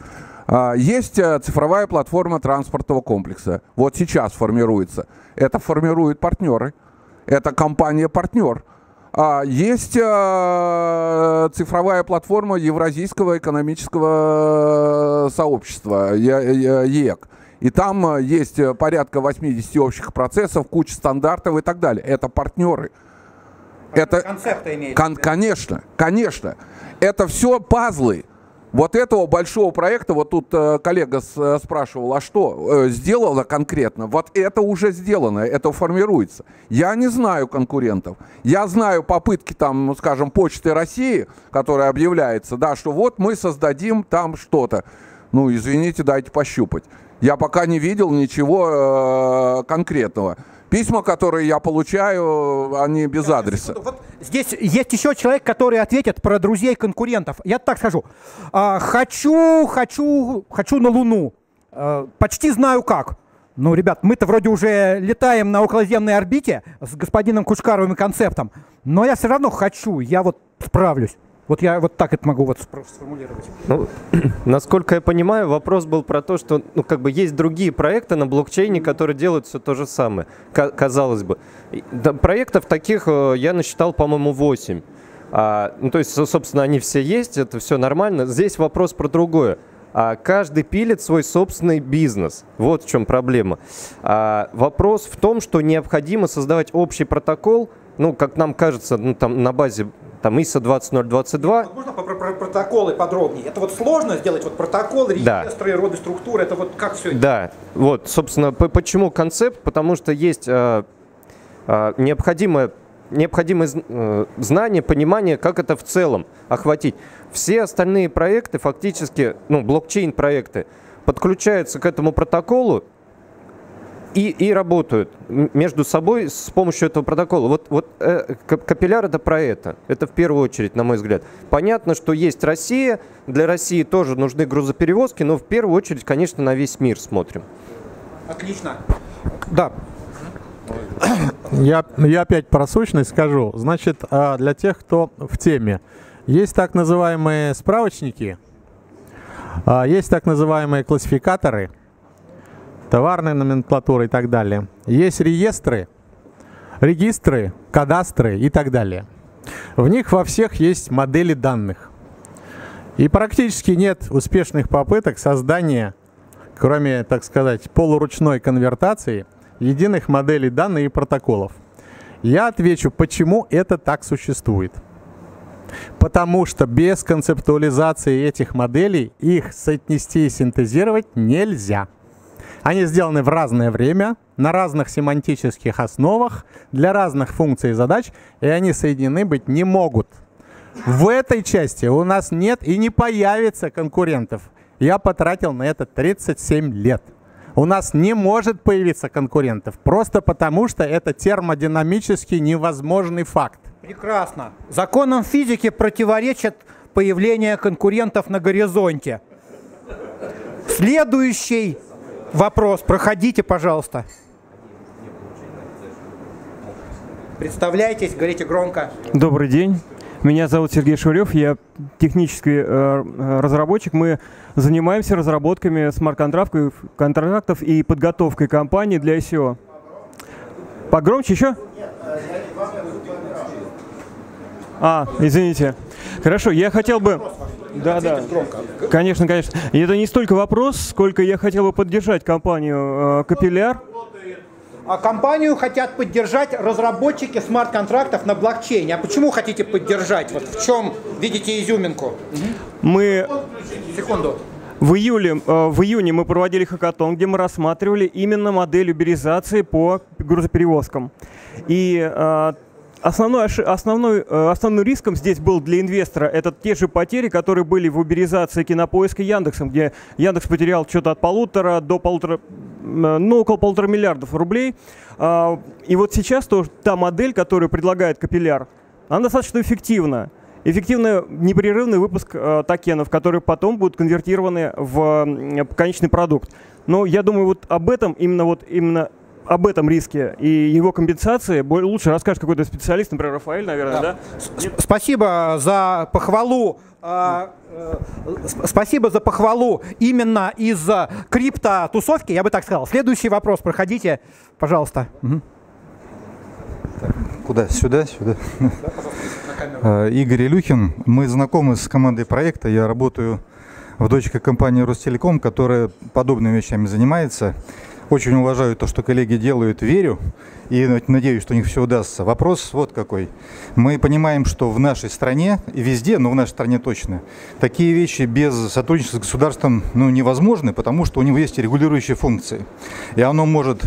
А, Есть э, цифровая платформа транспортного комплекса. Вот сейчас формируется. Это формируют партнеры. Это компания-партнер. А Есть э, цифровая платформа Евразийского экономического сообщества, Е- Е- ЕЭК. И там э, есть э, порядка 80 общих процессов, куча стандартов и так далее. Это партнеры. Это, концепта имеет. Кон- конечно, конечно. Это все пазлы. Вот этого большого проекта, вот тут э, коллега э, спрашивал, а что э, сделано конкретно? Вот это уже сделано, это формируется. Я не знаю конкурентов. Я знаю попытки там, ну, скажем, Почты России, которая объявляется, да, что вот мы создадим там что-то. Ну, извините, дайте пощупать. Я пока не видел ничего конкретного. Письма, которые я получаю, они без адреса. Здесь есть еще человек, который ответит про друзей конкурентов. Я так скажу. А, хочу, хочу, хочу на Луну. А, почти знаю как. Ну, ребят, мы-то вроде уже летаем на околоземной орбите с господином Кучкаровым и концептом, но я все равно хочу, я вот справлюсь. Вот я вот так это могу вот сформулировать. Ну, насколько я понимаю, вопрос был про то, что ну, как бы есть другие проекты на блокчейне, которые делают все то же самое, ка- казалось бы. Да, проектов таких э, я насчитал, по-моему, 8. А, ну, то есть, со- собственно, они все есть, это все нормально. Здесь вопрос про другое. А каждый пилит свой собственный бизнес. Вот в чем проблема. А, вопрос в том, что необходимо создавать общий протокол, ну, как нам кажется, ну, там, на базе там, ISO 20022, Можно про, про- про протоколы подробнее? Это вот сложно сделать вот протоколы, Да. реестры, роды структуры, это вот как все это? Да, вот, собственно, почему концепт? Потому что есть э, э, необходимое, необходимое э, знание, понимание, как это в целом охватить. Все остальные проекты, фактически, ну, блокчейн-проекты, подключаются к этому протоколу и, и работают между собой с помощью этого протокола. Вот, вот э, Кап- Капилляр это про это. Это в первую очередь, на мой взгляд. Понятно, что есть Россия, для России тоже нужны грузоперевозки, но в первую очередь, конечно, на весь мир смотрим. Отлично. Да. Я, я опять про сущность скажу. Значит, а, для тех, кто в теме, есть так называемые справочники, а, есть так называемые классификаторы, товарная номенклатура и так далее. Есть реестры, регистры, кадастры и так далее. В них во всех есть модели данных. И практически нет успешных попыток создания, кроме, так сказать, полуручной конвертации, единых моделей данных и протоколов. Я отвечу, почему это так существует. Потому что без концептуализации этих моделей их соотнести и синтезировать нельзя. Они сделаны в разное время, на разных семантических основах, для разных функций и задач, и они соединены быть не могут. В этой части у нас нет и не появится конкурентов. Я потратил на это 37 лет. У нас не может появиться конкурентов, просто потому что это термодинамически невозможный факт. Прекрасно. Законам физики противоречит появление конкурентов на горизонте. Следующий вопрос. Проходите, пожалуйста. Представляйтесь, говорите громко. Добрый день. Меня зовут Сергей Шевелев, я технический э, э, разработчик. Мы занимаемся разработками смарт-контрактов контрактов и подготовкой компаний для SEO. Погромче еще? А, извините. Хорошо, я хотел бы, Да, да. громко. Конечно, конечно. И это не столько вопрос, сколько я хотел бы поддержать компанию э, Капилляр. А компанию хотят поддержать разработчики смарт-контрактов на блокчейне. А почему хотите поддержать? Вот в чем видите изюминку? Мы Секунду. в июле, э, в июне мы проводили хакатон, где мы рассматривали именно модель уберизации по грузоперевозкам. И э, Основной, основной, э, основным риском здесь был для инвестора это те же потери, которые были в уберизации Кинопоиска Яндексом, где Яндекс потерял что-то от полутора до полутора, м, ну, около полутора миллиардов рублей. А, И вот сейчас то, та модель, которую предлагает Капилляр, она достаточно эффективна. Эффективный непрерывный выпуск э, токенов, которые потом будут конвертированы в конечный продукт. Но я думаю, вот об этом, именно вот именно об этом риске и его компенсации лучше расскажет какой-то специалист, например, Рафаэль, наверное, да? Спасибо за похвалу. а, э, сп- Спасибо за похвалу именно из крипто-тусовки, я бы так сказал. Следующий вопрос, проходите, пожалуйста. Мгм. Куда? Сюда? Сюда. Э, Игорь Илюхин. Мы знакомы с командой проекта. Я работаю в дочке компании Ростелеком, которая подобными вещами занимается. Очень уважаю то, что коллеги делают, верю и надеюсь, что у них все удастся. Вопрос вот какой. Мы понимаем, что в нашей стране, и везде, но в нашей стране точно, такие вещи без сотрудничества с государством ну, невозможны, потому что у него есть регулирующие функции. И оно может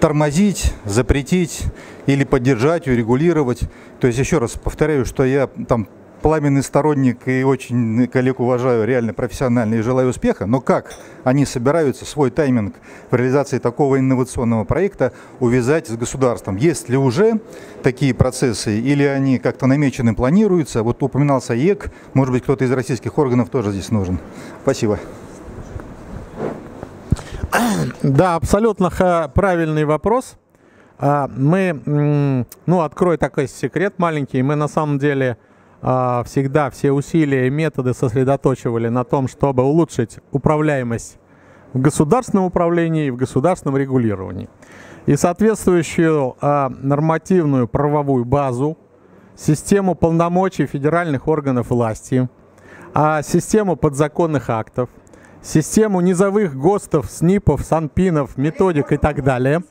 тормозить, запретить или поддержать, урегулировать. То есть еще раз повторяю, что я там пламенный сторонник и очень коллег уважаю, реально профессионально и желаю успеха, но как они собираются свой тайминг в реализации такого инновационного проекта увязать с государством? Есть ли уже такие процессы или они как-то намечены, планируются? Вот упоминался ЕК, может быть, кто-то из российских органов тоже здесь нужен. Спасибо. Да, абсолютно правильный вопрос. А, Мы, ну, открою такой секрет маленький. Мы на самом деле всегда все усилия и методы сосредоточивали на том, чтобы улучшить управляемость в государственном управлении и в государственном регулировании. И соответствующую а, нормативную правовую базу, систему полномочий федеральных органов власти, а, систему подзаконных актов, систему низовых ГОСТов, СНИПов, СанПинов, методик и так далее,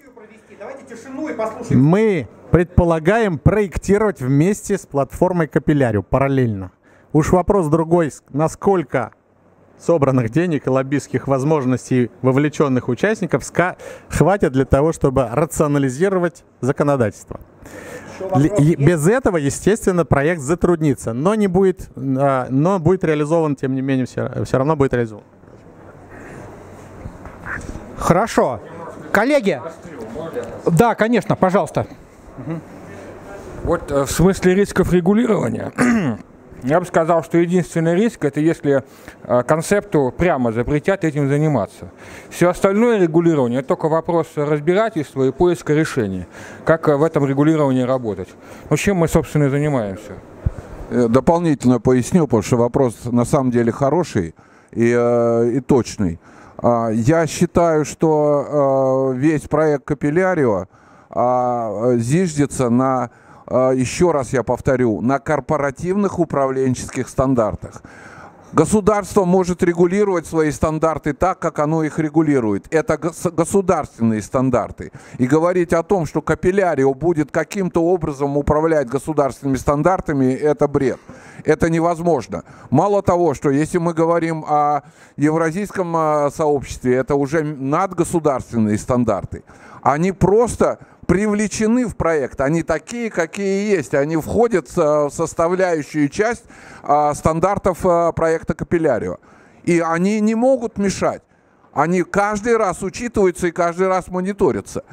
мы предполагаем проектировать вместе с платформой Капиллярио параллельно. Уж вопрос другой, насколько собранных денег и лоббистских возможностей вовлеченных участников ска- хватит для того, чтобы рационализировать законодательство. И Без этого, естественно, проект затруднится, но не будет, а, но будет реализован, тем не менее, все, все равно будет реализован. Хорошо. Коллеги. Да, конечно, пожалуйста. Вот э, в смысле рисков регулирования, я бы сказал, что единственный риск это если э, концепту прямо запретят этим заниматься. Все остальное регулирование это только вопрос разбирательства и поиска решения. Как э, в этом регулировании работать. Ну, чем мы, собственно, и занимаемся. Дополнительно поясню, потому что вопрос на самом деле хороший и, и точный. А, Я считаю, что весь проект Капиллярио зиждется на, а, еще раз я повторю, на корпоративных управленческих стандартах. Государство может регулировать свои стандарты так, как оно их регулирует. Это гос- государственные стандарты. И говорить о том, что Капиллярио будет каким-то образом управлять государственными стандартами, это бред. Это невозможно. Мало того, что если мы говорим о евразийском а, сообществе, это уже надгосударственные стандарты. Они просто привлечены в проект. Они такие, какие есть. Они входят э, в составляющую часть а, стандартов а, проекта Капиллярио. И они не могут мешать. Они каждый раз учитываются и каждый раз мониторятся.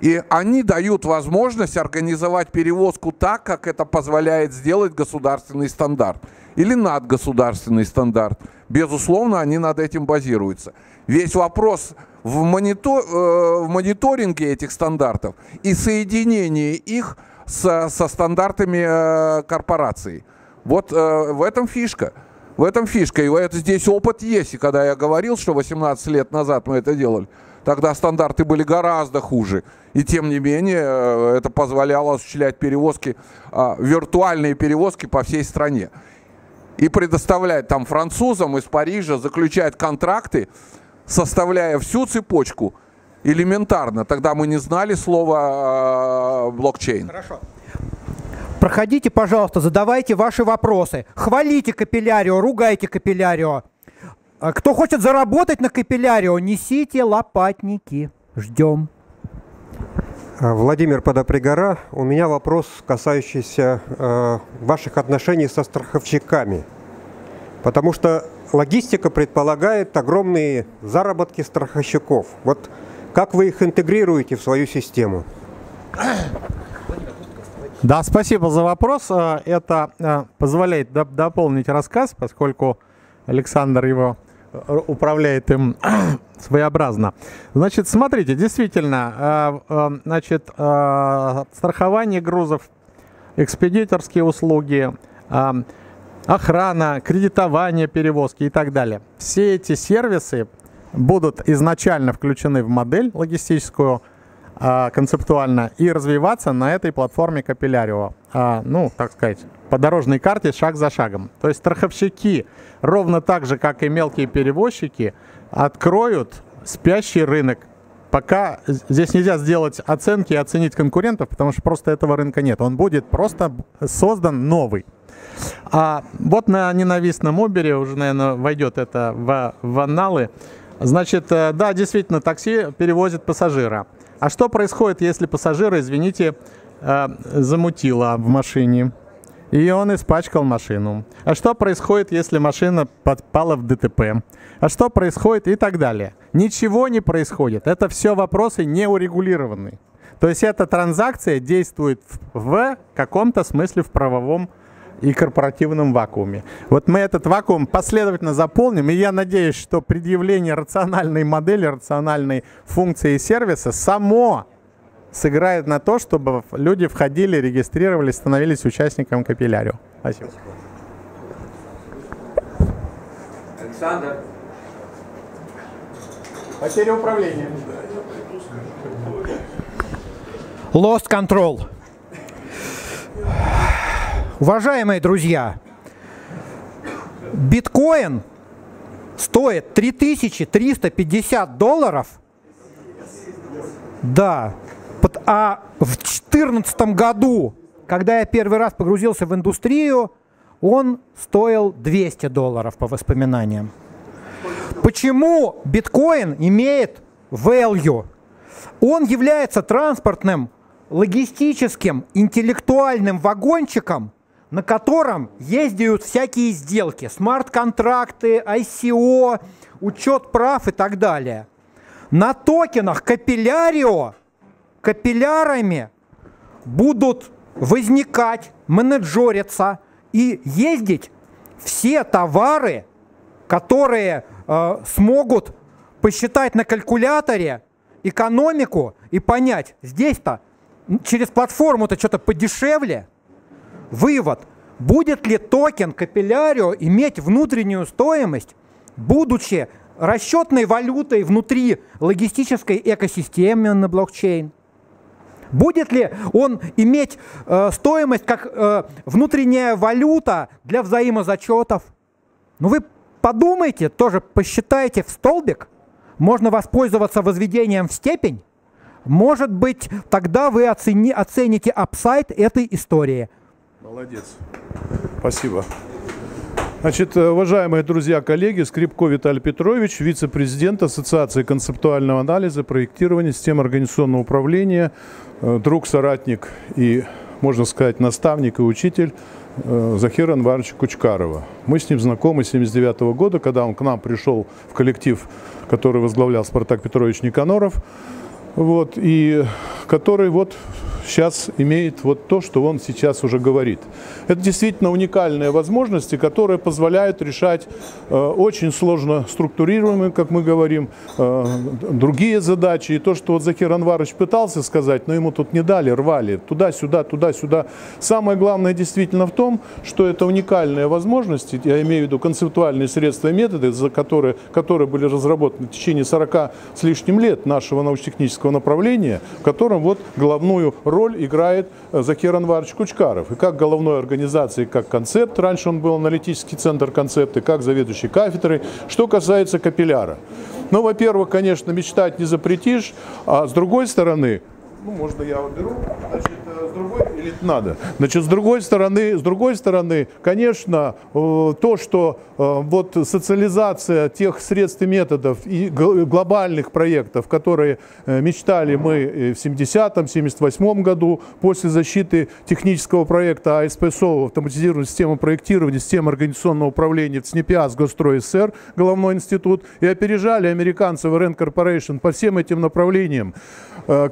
И они дают возможность организовать перевозку так, как это позволяет сделать государственный стандарт. Или надгосударственный стандарт. Безусловно, они над этим базируются. Весь вопрос в, монито- э, в мониторинге этих стандартов и соединении их со, со стандартами э, корпораций. Вот э, в этом фишка. В этом фишка. И это здесь опыт есть. И когда я говорил, что 18 лет назад мы это делали, тогда стандарты были гораздо хуже. И тем не менее, это позволяло осуществлять перевозки, а, виртуальные перевозки по всей стране. и предоставлять там французам из Парижа, заключать контракты, составляя всю цепочку элементарно. Тогда мы не знали слова э, блокчейн. Хорошо. Проходите, пожалуйста, задавайте ваши вопросы. Хвалите капиллярио, ругайте капиллярио. А Кто хочет заработать на капиллярио, несите лопатники. Ждем. А, Владимир Подопригора, у меня вопрос, касающийся э, ваших отношений со страховщиками. Потому что логистика предполагает огромные заработки страховщиков. Вот как вы их интегрируете в свою систему? Да, спасибо за вопрос. Э, Это э, позволяет доп- дополнить рассказ, поскольку Александр его э, управляет им своеобразно. Значит, смотрите, действительно, значит, страхование грузов, экспедиторские услуги, охрана, кредитование, перевозки и так далее. Все эти сервисы будут изначально включены в модель логистическую, а, концептуально и развиваться на этой платформе Капиллярио. А, ну, так сказать, по дорожной карте шаг за шагом. То есть страховщики, ровно так же, как и мелкие перевозчики, откроют спящий рынок. Пока здесь нельзя сделать оценки и оценить конкурентов, потому что просто этого рынка нет. Он будет просто создан новый. А вот на ненавистном Uber уже, наверное, войдет это в, в анналы. Значит, э, да, действительно, такси перевозит пассажира. А что происходит, если пассажира, извините, э, замутило в машине? И он испачкал машину. А что происходит, если машина подпала в ДТП? А что происходит и так далее? Ничего не происходит. Это все вопросы неурегулированные. То есть эта транзакция действует в каком-то смысле в правовом и корпоративном вакууме. Вот мы этот вакуум последовательно заполним, и я надеюсь, что предъявление рациональной модели, рациональной функции сервиса само сыграет на то, чтобы люди входили, регистрировались, становились участником капиллярио. Спасибо. Александр. Потеря управления. Lost control. Уважаемые друзья, биткоин стоит 3350 долларов. Да. А в 2014 году, когда я первый раз погрузился в индустрию, он стоил 200 долларов по воспоминаниям. Почему биткоин имеет value? Он является транспортным, логистическим, интеллектуальным вагончиком, на котором ездят всякие сделки, смарт-контракты, ICO, учет прав и так далее. На токенах капиллярио, капиллярами будут возникать, менеджериться и ездить все товары, которые э, смогут посчитать на калькуляторе экономику и понять, здесь-то через платформу-то что-то подешевле. Вывод. Будет ли токен Капиллярио иметь внутреннюю стоимость, будучи расчетной валютой внутри логистической экосистемы на блокчейн? Будет ли он иметь э, стоимость как э, внутренняя валюта для взаимозачетов? Ну вы подумайте, тоже посчитайте в столбик. Можно воспользоваться возведением в степень. Может быть, тогда вы оцени, оцените апсайд этой истории. Молодец. Спасибо. Значит, э, уважаемые друзья, коллеги, Скрипко Виталий Петрович, вице-президент Ассоциации концептуального анализа, проектирования, систем организационного управления, э, друг, соратник и, можно сказать, наставник и учитель э, Захира Анваровича Кучкарова. Мы с ним знакомы с 79 года, когда он к нам пришел в коллектив, который возглавлял Спартак Петрович Никаноров, вот, и который вот сейчас имеет вот то, что он сейчас уже говорит. Это действительно уникальные возможности, которые позволяют решать э, очень сложно структурируемые, как мы говорим, э, другие задачи. И то, что вот Закир Анварович пытался сказать, но ему тут не дали, рвали туда-сюда, туда-сюда. Самое главное действительно в том, что это уникальные возможности, я имею в виду концептуальные средства и методы, за которые, которые были разработаны в течение 40 с лишним лет нашего научно-технического направления, в котором вот головную роль роль играет э, Захир Анварович Кучкаров. И как головной организации, как концепт, раньше он был аналитический центр концепты, как заведующий кафедрой. Что касается капилляра. Ну, во-первых, конечно, мечтать не запретишь, а с другой стороны, ну, можно я уберу, значит, э, с другой, или надо. Значит, с другой стороны, с другой стороны, конечно, э, то, что э, вот социализация тех средств и методов и гл- глобальных проектов, которые мечтали мы в 70-м, 78-м году, после защиты технического проекта АСПСО, автоматизированная система проектирования, система организационного управления в ЦНЕПИАС Гострой СССР, головной институт, и опережали американцев РЕН Corporation по всем этим направлениям э,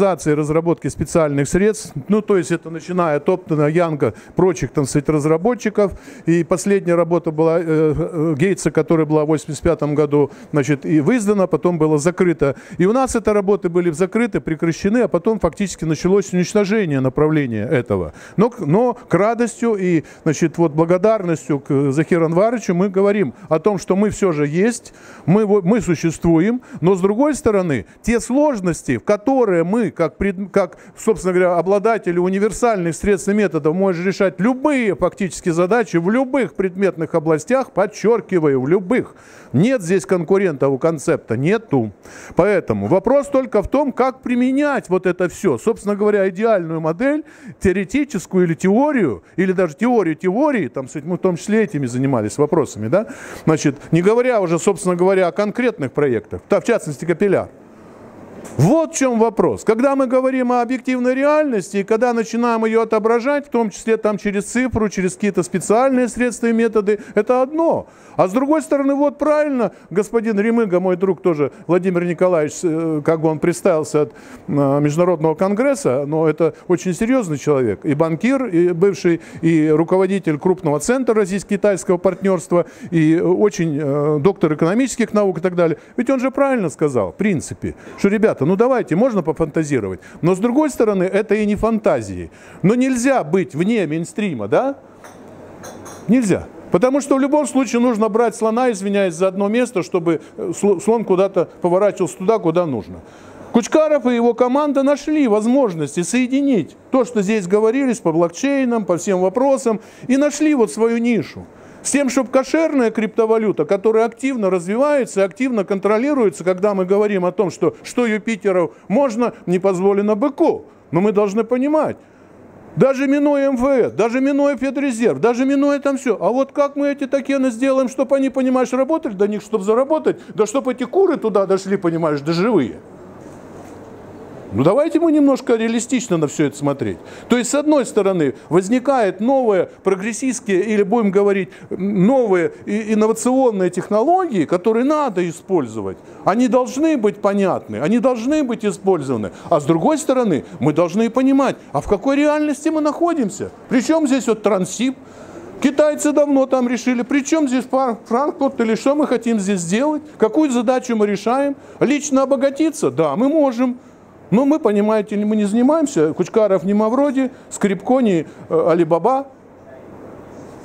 концептуализации, разработки специальных средств. Ну, то есть это начиная от Оптона, Янга, прочих, там сказать, разработчиков. И последняя работа была э, э, Гейтса, которая была в 85 году, значит, и выиздана, потом была закрыта. И у нас эти работы были закрыты, прекращены, а потом фактически началось уничтожение направления этого. Но, но к радостью и, значит, вот благодарностью к Захиру Анварычу мы говорим о том, что мы все же есть, мы, мы существуем, но с другой стороны, те сложности, в которые мы, как, пред- как, собственно говоря, обладатели универсальных средств и методов, можем решать любые фактически задачи в любых предметных областях, подчеркиваю, в любых. Нет здесь конкурента у концепта, нету. Поэтому вопрос только в том, как применять вот это все. Собственно говоря, идеальную модель, теоретическую или теорию, или даже теорию теории, там, мы в том числе этими занимались вопросами, да? Значит, не говоря уже, собственно говоря, о конкретных проектах, да, в частности, капилляр. Вот в чем вопрос. Когда мы говорим о объективной реальности, и когда начинаем ее отображать, в том числе там через цифру, через какие-то специальные средства и методы, это одно. А с другой стороны, вот правильно, господин Ремыга, мой друг тоже, Владимир Николаевич, э, как бы он представился от э, Международного конгресса, но это очень серьезный человек, и банкир, и бывший, и руководитель крупного центра российско-китайского партнерства, и очень э, доктор экономических наук и так далее. Ведь он же правильно сказал, в принципе, что, ребята, ну давайте, можно пофантазировать. Но с другой стороны, это и не фантазии. Но нельзя быть вне мейнстрима, да? Нельзя. Потому что в любом случае нужно брать слона, извиняюсь, за одно место, чтобы э, сло- слон куда-то поворачивался туда, куда нужно. Кучкаров и его команда нашли возможности соединить то, что здесь говорились по блокчейнам, по всем вопросам, и нашли вот свою нишу. С тем, чтобы кошерная криптовалюта, которая активно развивается, активно контролируется, когда мы говорим о том, что что Юпитеру можно, не позволено быку. Но мы должны понимать, даже минуя МФС, даже минуя Федрезерв, даже минуя там все. А вот как мы эти токены сделаем, чтобы они, понимаешь, работали до них, чтобы заработать, да чтобы эти куры туда дошли, понимаешь, да живые. Ну давайте мы немножко реалистично на все это смотреть. То есть, с одной стороны, возникают новые прогрессистские, или будем говорить, новые инновационные технологии, которые надо использовать. Они должны быть понятны, они должны быть использованы. А с другой стороны, мы должны понимать, а в какой реальности мы находимся. Причем здесь вот трансип, Китайцы давно там решили, при чем здесь Фран- Франкфурт или что мы хотим здесь сделать, какую задачу мы решаем. Лично обогатиться? Да, мы можем. Но мы, понимаете, мы не занимаемся, Кучкаров не Мавроди, Скрипко не э, Алибаба.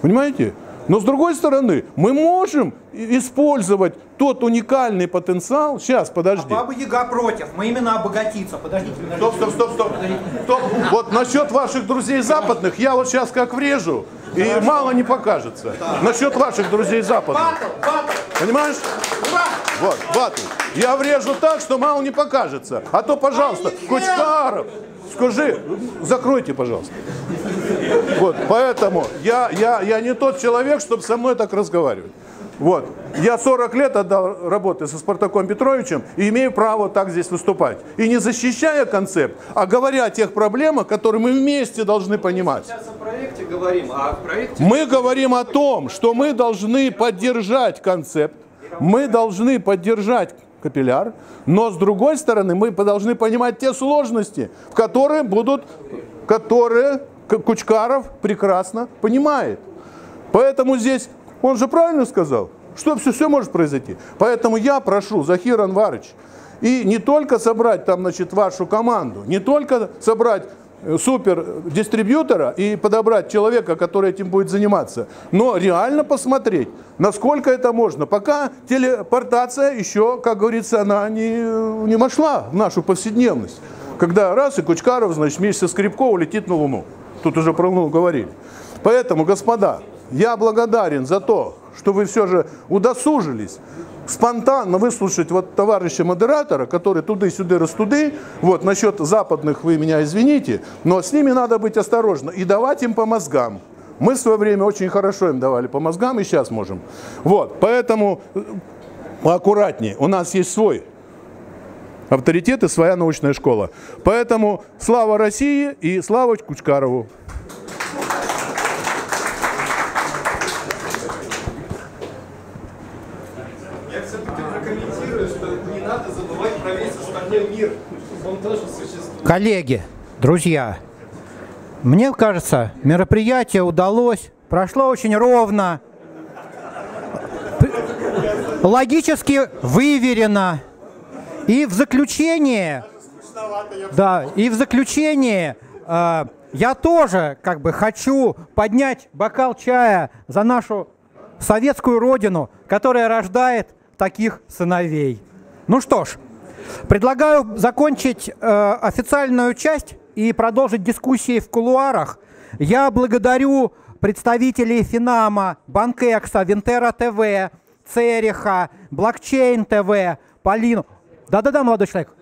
Понимаете? Но с другой стороны, мы можем использовать тот уникальный потенциал. Сейчас, подожди. Баба Яга против. Мы именно обогатиться. Подождите, подождите. Стоп, стоп, стоп, стоп. Стоп. Вот насчет ваших друзей западных, я вот сейчас как врежу, и мало не покажется. Насчет ваших друзей западных. Понимаешь? Вот, батл. Я врежу так, что мало не покажется. А то, пожалуйста, Кучкаров, скажи, закройте, пожалуйста. Вот, поэтому я, я, я не тот человек, чтобы со мной так разговаривать. Вот. Я 40 лет отдал работы со Спартаком Петровичем и имею право так здесь выступать. И не защищая концепт, а говоря о тех проблемах, которые мы вместе должны понимать. О проекте говорим, а проекте... Мы говорим о том, что мы должны поддержать концепт, мы должны поддержать капилляр, но с другой стороны мы должны понимать те сложности, в которые будут, которые Кучкаров прекрасно понимает. Поэтому здесь, он же правильно сказал, что все, все может произойти. Поэтому я прошу, Захир Анварыч, и не только собрать там, значит, вашу команду, не только собрать э, супер дистрибьютора и подобрать человека, который этим будет заниматься, но реально посмотреть, насколько это можно. Пока телепортация еще, как говорится, она не, не вошла в нашу повседневность. когда раз и Кучкаров, значит, вместе со Скрипковым летит на Луну. Тут уже про Луну говорили. Поэтому, господа, я благодарен за то, что вы все же удосужились спонтанно выслушать вот товарища модератора, который туды-сюды растуды, вот, насчет западных вы меня извините, но с ними надо быть осторожно и давать им по мозгам. Мы в свое время очень хорошо им давали по мозгам и сейчас можем. Вот, поэтому э, аккуратнее. У нас есть свой авторитет и своя научная школа. Поэтому слава России и слава Кучкарову. Я все-таки прокомментирую, что не надо забывать про весь остальной мир. Он тоже существует. Коллеги, друзья, мне кажется, мероприятие удалось, прошло очень ровно, логически выверено. И в заключение, да, и в заключение э, я тоже как бы хочу поднять бокал чая за нашу советскую родину, которая рождает таких сыновей. Ну что ж, предлагаю закончить э, официальную часть и продолжить дискуссии в кулуарах. Я благодарю представителей Финама, Банкекса, Винтера ТВ, Цериха, Блокчейн ТВ, Полину. Да-да-да, молодой человек.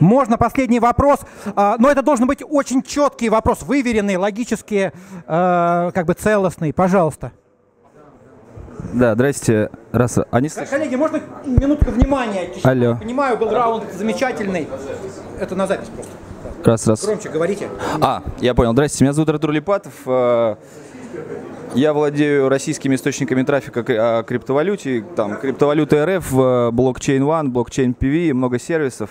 Можно последний вопрос, а, но это должен быть очень четкий вопрос, выверенный, логически, э, как бы целостный. Пожалуйста. Да, здрасте. Раз, они слышат? Коллеги, можно минутку внимания? Тишина. Алло. Понимаю, был раунд замечательный. Это на запись просто. Раз, раз. Громче говорите. А, я понял. Здрасте, меня зовут Артур Липатов. Э, Я владею российскими источниками трафика о криптовалюте, там криптовалюта РФ, э, блокчейн One, блокчейн PV, много сервисов.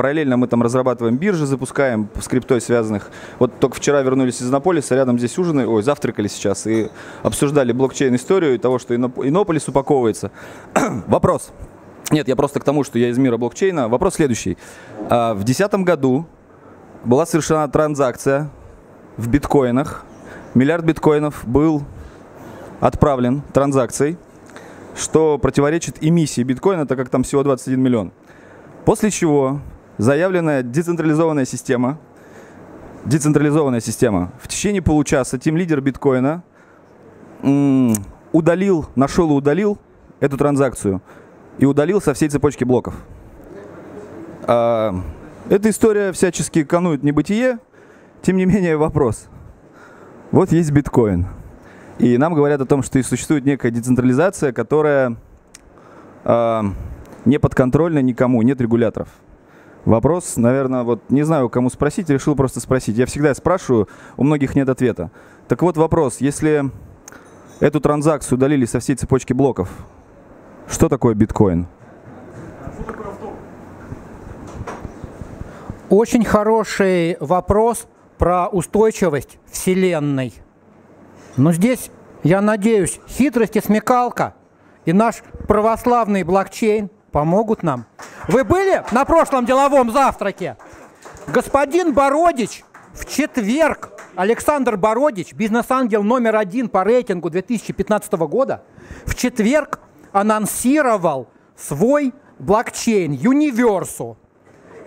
Параллельно мы там разрабатываем биржи, запускаем с связанных. Вот только вчера вернулись из Иннополиса, рядом здесь ужины, ой, завтракали сейчас и обсуждали блокчейн-историю и того, что Инноп- Иннополис упаковывается. Вопрос. Нет, я просто к тому, что я из мира блокчейна. Вопрос следующий. А, В 2010 году была совершена транзакция в биткоинах. Миллиард биткоинов был отправлен транзакцией, что противоречит эмиссии биткоина, так как там всего 21 миллион. После чего заявленная децентрализованная система, децентрализованная система, в течение получаса тим лидер биткоина удалил, нашел и удалил эту транзакцию и удалил со всей цепочки блоков. А, эта история всячески канует небытие, тем не менее вопрос. Вот есть биткоин. И нам говорят о том, что и существует некая децентрализация, которая а, не подконтрольна никому, нет регуляторов. Вопрос, наверное, вот не знаю, кому спросить, решил просто спросить. Я всегда спрашиваю, у многих нет ответа. Так вот вопрос, если эту транзакцию удалили со всей цепочки блоков, что такое биткоин? Очень хороший вопрос про устойчивость Вселенной. Но здесь, я надеюсь, хитрость и смекалка и наш православный блокчейн помогут нам. Вы были на прошлом деловом завтраке? Господин Бородич в четверг, Александр Бородич, бизнес-ангел номер один по рейтингу 2015 года, в четверг анонсировал свой блокчейн Universo.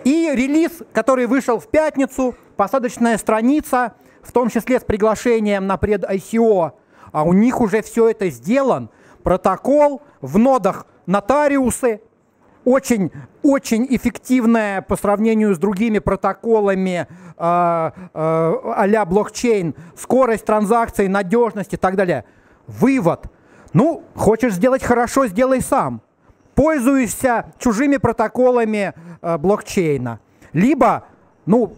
И релиз, который вышел в пятницу, посадочная страница, в том числе с приглашением на пред-ICO. А у них уже все это сделан. Протокол, в нодах нотариусы, очень, очень эффективная по сравнению с другими протоколами э, э, а-ля блокчейн, скорость транзакций, надежность и так далее. Вывод. Ну, хочешь сделать хорошо, сделай сам. Пользуешься чужими протоколами э, блокчейна. Либо, ну,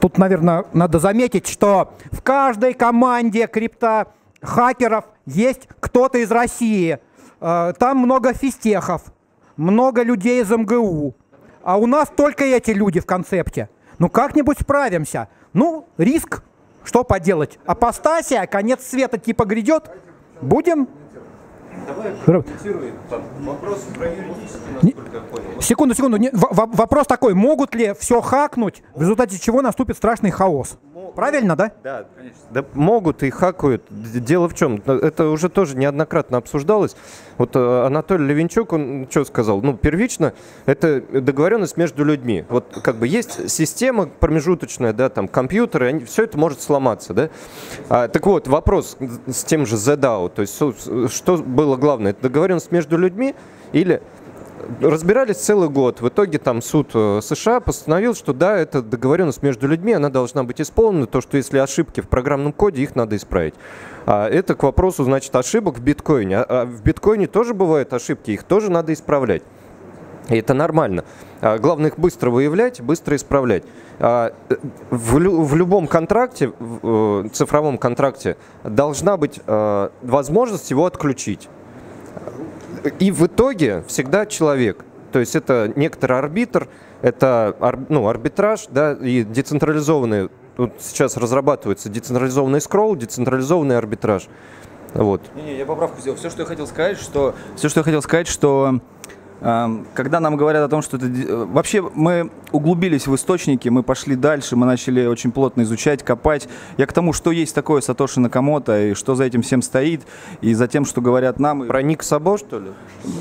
тут, наверное, надо заметить, что в каждой команде криптохакеров есть кто-то из России. Э, Там много физтехов, много людей из МГУ. А у нас только эти люди в концепте. Ну как-нибудь справимся. Ну, риск, что поделать. Апостасия, конец света типа грядет. Будем Давай вопрос про понял. Секунду, секунду. Вопрос такой. Могут ли все хакнуть, в результате чего наступит страшный хаос? Правильно, да? Да, конечно. Да могут и хакают. Дело в чем? Это уже тоже неоднократно обсуждалось. Вот э, Анатолий Левинчук, он что сказал? Ну, первично, это договоренность между людьми. Вот как бы есть система промежуточная, да, там компьютеры, все это может сломаться, да? А, так вот, вопрос с тем же ZDAO, то есть что было главное? Это договоренность между людьми или разбирались целый год. В итоге там суд э, США постановил, что да, это договоренность между людьми, она должна быть исполнена, то, что если ошибки в программном коде, их надо исправить. А это к вопросу, значит, ошибок в биткоине. А- а в биткоине тоже бывают ошибки, их тоже надо исправлять. И это нормально. А, Главное их быстро выявлять, быстро исправлять. А, э, В, лю- в любом контракте, в э, цифровом контракте, должна быть возможность его отключить. И в итоге всегда человек. То есть это некоторый арбитр, это ну, арбитраж, да, и децентрализованный. Тут сейчас разрабатывается децентрализованный скролл, децентрализованный арбитраж. Вот. Не-не, я поправку сделал. Все, что я хотел сказать, что все, что я хотел сказать, что когда нам говорят о том, что это э, вообще мы углубились в источники, мы пошли дальше, мы начали очень плотно изучать, копать. Я к тому, что есть такое Сатоши Накамото и что за этим всем стоит, и за тем, что говорят нам. Про Ник Сабо, что ли?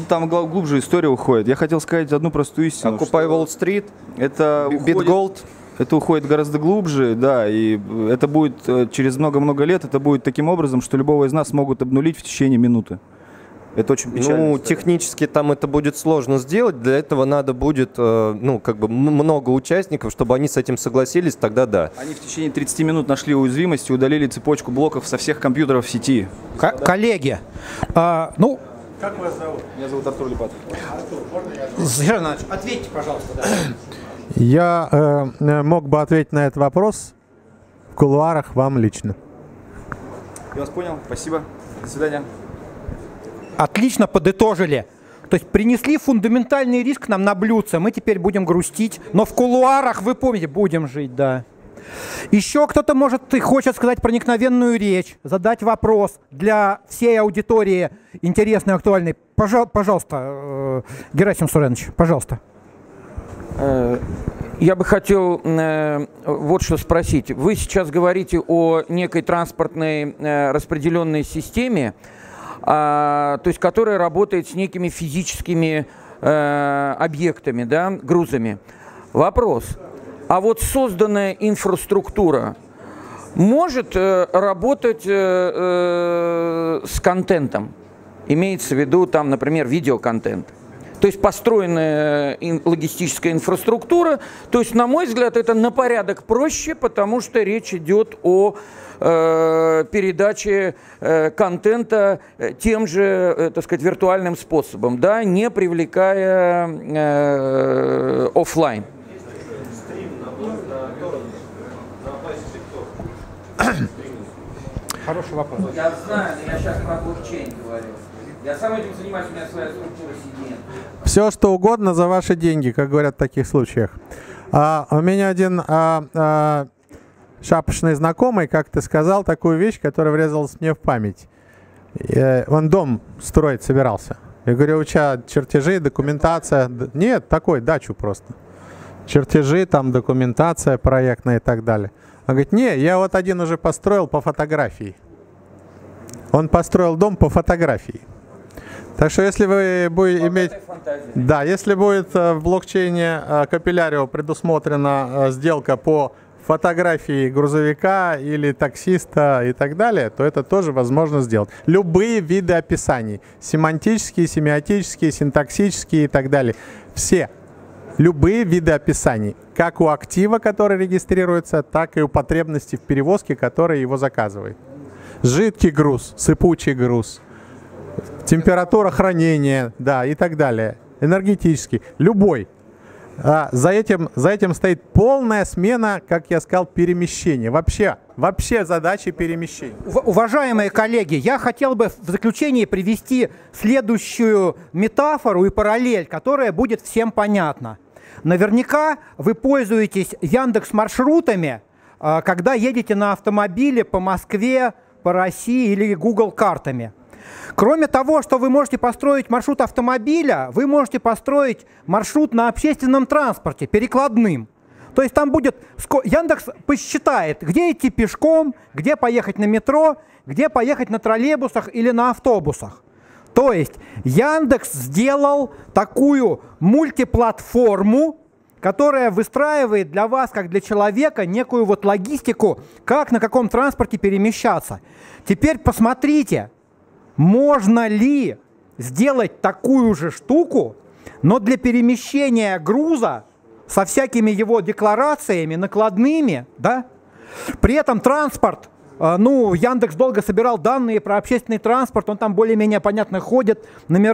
Там глубже история уходит. Я хотел сказать одну простую истину. Occupy Wall Street, это Бит уходит- Gold. Это уходит гораздо глубже, да, и это будет э, через много-много лет, это будет таким образом, что любого из нас могут обнулить в течение минуты. Это очень печально. Ну, технически там это будет сложно сделать. Для этого надо будет, э, ну, как бы много участников, чтобы они с этим согласились, тогда да. Они в течение 30 минут нашли уязвимость и удалили цепочку блоков со всех компьютеров в сети. Ко- коллеги, а, ну, Как вас зовут? Меня зовут Артур Липатов. Сергей Иванович, ответьте, пожалуйста. да. Я э, э, мог бы ответить на этот вопрос в кулуарах вам лично. Я вас понял, спасибо. До свидания. Отлично подытожили. То есть принесли фундаментальный риск нам на блюдце, мы теперь будем грустить, но в кулуарах, вы помните, будем жить, да. Еще кто-то может и хочет сказать проникновенную речь, задать вопрос для всей аудитории интересный, актуальный. Пожа- пожалуйста, э, Герасим Суренович, пожалуйста. Э, Я бы хотел э, вот что спросить. Вы сейчас говорите о некой транспортной распределенной системе, а, то есть которая работает с некими физическими э, объектами, да, грузами. Вопрос. А вот созданная инфраструктура может э, работать э, э, с контентом? Имеется в виду там, например, видеоконтент. То есть построенная ин- логистическая инфраструктура. То есть, на мой взгляд, это на порядок проще, потому что речь идет о э, передаче э, контента э, тем же, э, так сказать, виртуальным способом, да, не привлекая э, офлайн. Хороший вопрос. Я знаю, но я сейчас про блокчейн говорю. Я сам этим занимаюсь, у меня своя структура CDN. Все, что угодно за ваши деньги, как говорят в таких случаях. А, у меня один а, а, шапошный знакомый как-то сказал такую вещь, которая врезалась мне в память. Э, он дом строить собирался. Я говорю, у тебя чертежи, документация? Нет, такой, дачу просто. Чертежи, там документация проектная и так далее. Он говорит, не, я вот один уже построил по фотографии. Он построил дом по фотографии. Так что если вы будете иметь... Да, если будет э, в блокчейне э, Капиллярио предусмотрена сделка по фотографии грузовика или таксиста и так далее, то это тоже возможно сделать. Любые виды описаний. Семантические, семиотические, синтаксические и так далее. Все. Любые виды описаний. Как у актива, который регистрируется, так и у потребности в перевозке, который его заказывает. Жидкий груз, сыпучий груз, температура хранения, да, и так далее. Энергетический, любой. А, за, этим, за этим стоит полная смена, как я сказал, перемещения. Вообще, вообще задачи перемещения. Ув- Уважаемые коллеги, я хотел бы в заключении привести следующую метафору и параллель, которая будет всем понятна. Наверняка вы пользуетесь Яндекс маршрутами, а, когда едете на автомобиле по Москве, по России или Google картами. Кроме того, что вы можете построить маршрут автомобиля, вы можете построить маршрут на общественном транспорте, перекладным. То есть там будет, Яндекс посчитает, где идти пешком, где поехать на метро, где поехать на троллейбусах или на автобусах. То есть Яндекс сделал такую мультиплатформу, которая выстраивает для вас, как для человека, некую вот логистику, как на каком транспорте перемещаться. Теперь посмотрите, можно ли сделать такую же штуку, но для перемещения груза со всякими его декларациями, накладными, да? При этом транспорт, э, ну, Яндекс долго собирал данные про общественный транспорт, он там более-менее понятно ходит, номера